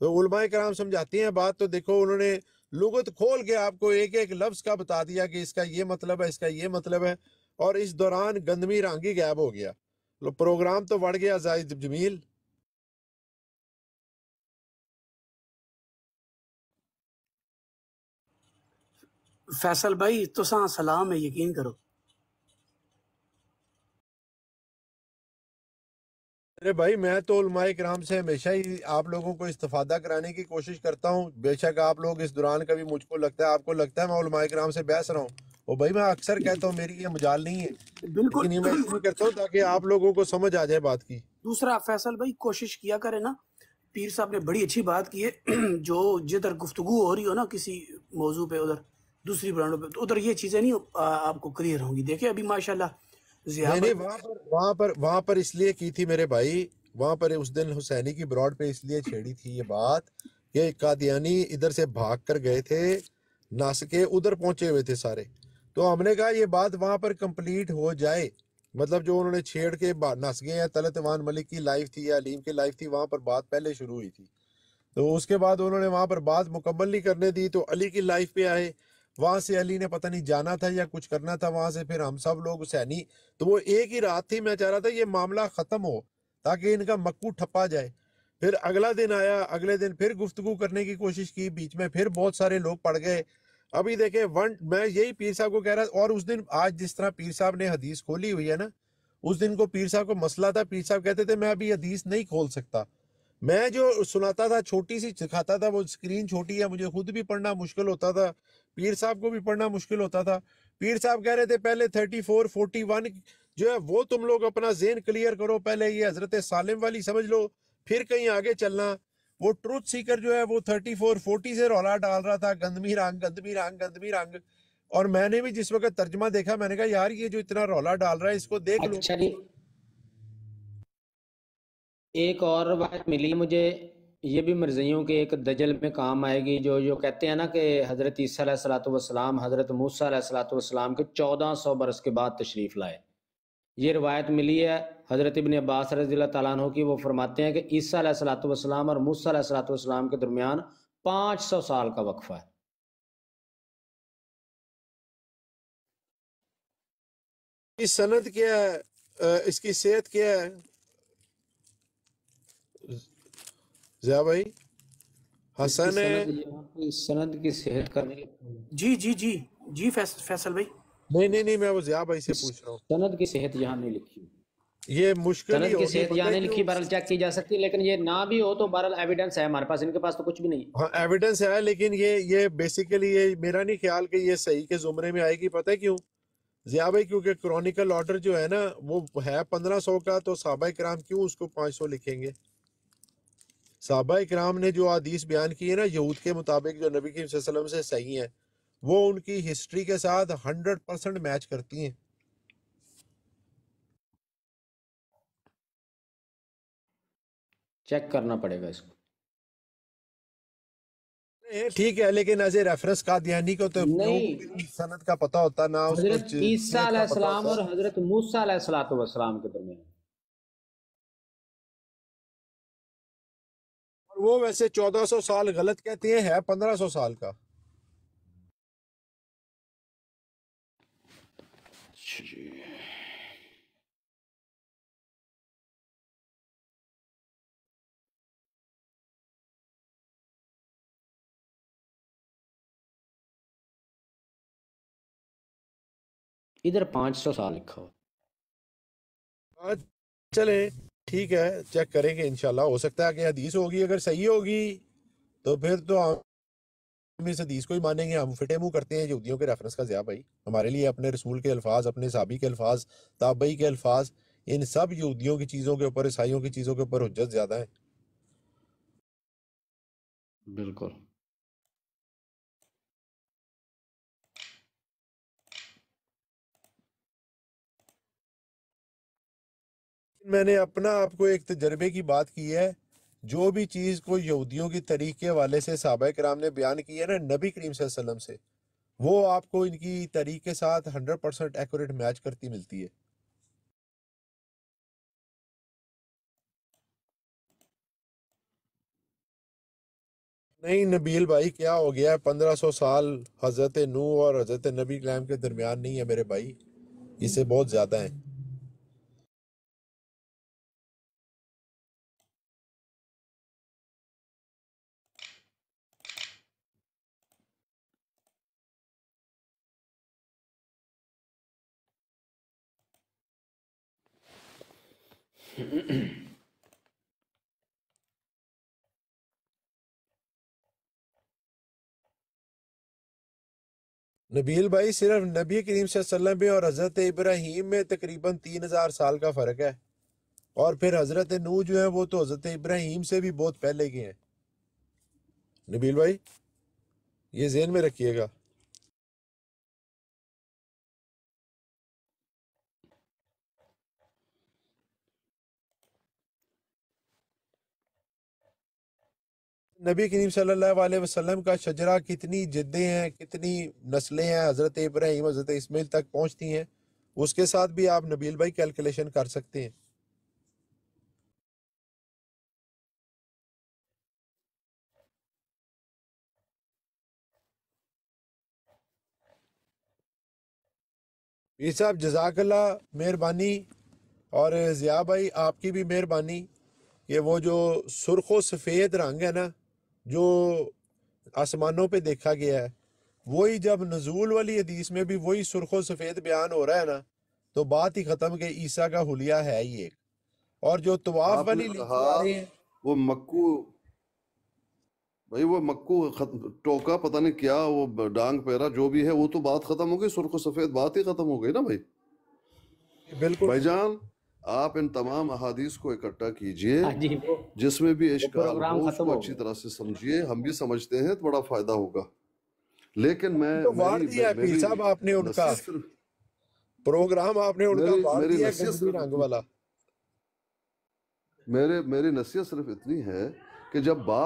तो उलमाए कराम समझाती हैं बात तो देखो उन्होंने लुगत खोल के आपको एक एक लफ्ज का बता दिया कि इसका ये मतलब है, इसका ये मतलब है। और इस दौरान गंदमी रंग गायब हो गया। लो प्रोग्राम तो बढ़ गया जाहिद जमील। फैसल भाई तुसा सलाम है यकीन करो। अरे भाई मैं तो उलमाए कराम से हमेशा ही आप लोगों को इस्तेफादा कराने की कोशिश करता हूँ। बेशक आप लोग इस दौरान कभी मुझको लगता है आपको लगता है मैं उलमाए कराम से बहस रहा हूँ। और भाई मैं अक्सर कहता हूँ मेरी ये मजाल नहीं है। बिल्कुल। ये मैं इसलिए करता हूँ ताकि आप लोगों को समझ आ जाए बात की। दूसरा फैसल भाई कोशिश किया करे ना। पीर साहब ने बड़ी अच्छी बात की है जो जिधर गुफ्तगू हो रही हो ना किसी मौजू पे उधर दूसरी ब्रांडों पे तो उधर ये चीज़ें नहीं आ, आपको क्लियर होंगी। देखिए अभी माशाल्लाह नहीं नहीं पर वहाँ पर वहाँ पर इसलिए की थी मेरे भाई वहाँ पर उस दिन हुसैनी की ब्रॉड पे इसलिए छेड़ी थी ये बात ये कादियानी इधर से भाग कर गए थे नासके उधर पहुँचे हुए थे सारे। तो हमने कहा ये बात वहाँ पर कंप्लीट हो जाए। मतलब जो उन्होंने छेड़ के नस गए हैं तलत ईमान मलिक की लाइफ थी या अलीम की लाइफ थी, वहाँ पर बात पहले शुरू हुई थी। तो उसके बाद उन्होंने वहाँ पर बात मुकम्मल नहीं करने दी तो अली की लाइफ पे आए। वहाँ से अली ने पता नहीं जाना था या कुछ करना था वहाँ से, फिर हम सब लोग हुसैनी तो वो एक ही रात थी, मैं चाह रहा था ये मामला खत्म हो, ताकि इनका मक्कू ठप्पा जाए। फिर अगला दिन आया, अगले दिन फिर गुफ्तगू करने की कोशिश की, बीच में फिर बहुत सारे लोग पड़ गए। अभी देखे, वन, मैं यही पीर साहब को कह रहा और उस दिन आज जिस तरह पीर साहब ने हदीस खोली हुई है ना, उस दिन को पीर साहब को मसला था, पीर साहब कहते थे, मैं अभी हदीस नहीं खोल सकता। मैं जो सुनाता था, छोटी सी सिखाता था, वो स्क्रीन छोटी है, मुझे खुद भी पढ़ना मुश्किल होता था, पीर साहब को भी पढ़ना मुश्किल होता था। पीर साहब कह रहे थे, पहले थर्टी फोर फोर्टी वन जो है, वो तुम लोग अपना जेन क्लियर करो, पहले ये हज़रत सालिम वाली समझ लो, फिर कहीं आगे चलना। वो ट्रुथ सीकर जो है, वो थर्टी फोर फोर्टी से रौला डाल रहा था, गंदमी रंग गंदमी रंग गंदमी रंग। और मैंने भी जिस वक्त तर्जमा देखा, मैंने कहा, यार, ये जो इतना रौला डाल रहा है, इसको देख लो। अच्छा जी एक और रवायत मिली मुझे, ये भी मरजियों के एक दजल में काम आएगी, जो जो कहते हैं ना कि हज़रत ईसा सलाम हज़रत मूसा सलाम के चौदह सौ बरस के बाद तशरीफ़ लाए। ये रवायत मिली है हज़रत इबन अब्बास रज़ी तु की वो फरमाते हैं कि ईसा वसलाम और मूसा वसलाम के दरमियान पाँच सौ साल का वक्फा है। इस सनद क्या है? इसकी सेहत क्या है? जिया भाई हसन है? सनद की सेहत का जी जी जी जी फैस, फैसल भाई। नहीं नहीं नहीं मैं वो जिया भाई से पूछ रहा हूँ। सनद की सेहत यहाँ नहीं लिखी ये मुश्किल सनद की सेहत यहाँ नहीं लिखी बरल चेक की जा सकती है लेकिन ये ना भी हो तो बरल एविडेंस है हमारे पास इनके पास तो कुछ भी नहीं हाँ। एविडेंस है लेकिन ये ये बेसिकली ये मेरा नहीं ख्याल कि ये सही के जुमरे में आएगी पता है क्यों? जिया भाई क्योंकि क्रॉनिकल ऑर्डर जो है ना वो है पंद्रह सौ का तो साबा कराम क्यों उसको पाँच सौ लिखेंगे? साबा कराम ने जो आदीस बयान की है ना यहूद के मुताबिक जो नबी की से सही है वो उनकी हिस्ट्री के साथ हंड्रेड परसेंट मैच करती हैं। चेक करना पड़ेगा इसको। ठीक है लेकिन ऐसे रेफरेंस का दियानी को तो नहीं। सनत का पता होता ना हज़रत ईसा अलैहिस्सलाम और हज़रत मूसा अलैहिस्सलाम के दरमियान। वो वैसे 1400 साल गलत कहते हैं है 1500 साल का। इधर पाँच सौ साल लिखा हो। चले ठीक है चेक करेंगे इंशाल्लाह हो सकता है कि हदीस होगी अगर सही होगी तो फिर तो हम इस हदीस को ही मानेंगे हम फिटे मुँह करते हैं यहूदियों के रेफरेंस का ज़्या भाई। हमारे लिए अपने रसूल के अल्फाज अपने साबी के अल्फाज ताबई के अल्फाज इन सब यहूदियों की चीज़ों के ऊपर ईसाइयों की चीज़ों के ऊपर हजत ज़्यादा है। बिल्कुल। मैंने अपना आपको एक तजर्बे की बात की है। जो भी चीज़ को यहूदियों की तरीके वाले से साबा कराम ने बयान की है ना नबी करीम वसल्लम से, वो आपको इनकी तरीके साथ हंड्रेड परसेंट एक्यूरेट मैच करती मिलती है। नहीं, नबील भाई, क्या हो गया? पंद्रह सौ साल हज़रत नू और हज़रत नबी कलाम के दरमियान नहीं है मेरे भाई। इससे बहुत ज़्यादा है। नबील भाई, सिर्फ़ नबी करीम वसल्लम में और हज़रत इब्राहिम में तकरीबन तीन हज़ार साल का फ़र्क है। और फिर हज़रत नू जो है, वो तो हज़रत इब्राहिम से भी बहुत पहले के हैं। नबील भाई, ये जेन में रखिएगा। नबी करीम सल्लल्लाहु अलैहि का शजरा कितनी जिद्दें हैं, कितनी नस्लें हैं, हज़रत इब्राहिम, हज़रत इसमाइल तक पहुँचती हैं, उसके साथ भी आप नबील भाई कैलकुलेशन कर सकते हैं। ये साहब जजाकल्ला मेहरबानी और ज़िया भाई, आपकी भी मेहरबानी। कि वो जो सुर्ख सफ़ेद रंग है ना जो आसमानों पे देखा गया है वही जब नजूल वाली हदीस में भी वही सुर्खो सफ़ेद बयान हो रहा है ना तो बात ही खत्म के ईसा का हुलिया है ही एक। और जो तवाफ वाली वो मक्कू भाई वो मक्कू टोका पता नहीं क्या वो डांग पैरा जो भी है वो तो बात खत्म हो गई सुर्ख सफ़ेद बात ही खत्म हो गई ना भाई? बिल्कुल। भाईजान आप इन तमाम अहादीस को इकट्ठा कीजिए हाँ जिसमें भी इश्काल हो उसको अच्छी तरह से समझिए हम भी समझते हैं तो बड़ा फ़ायदा होगा। लेकिन मैं तो मेरी, दिया मेरी, साहब आपने उनका। प्रोग्राम आपने उनका मेरी, मेरी नसीहत रंग वाला। मेरे मेरी नसीहत सिर्फ़ इतनी है कि जब बात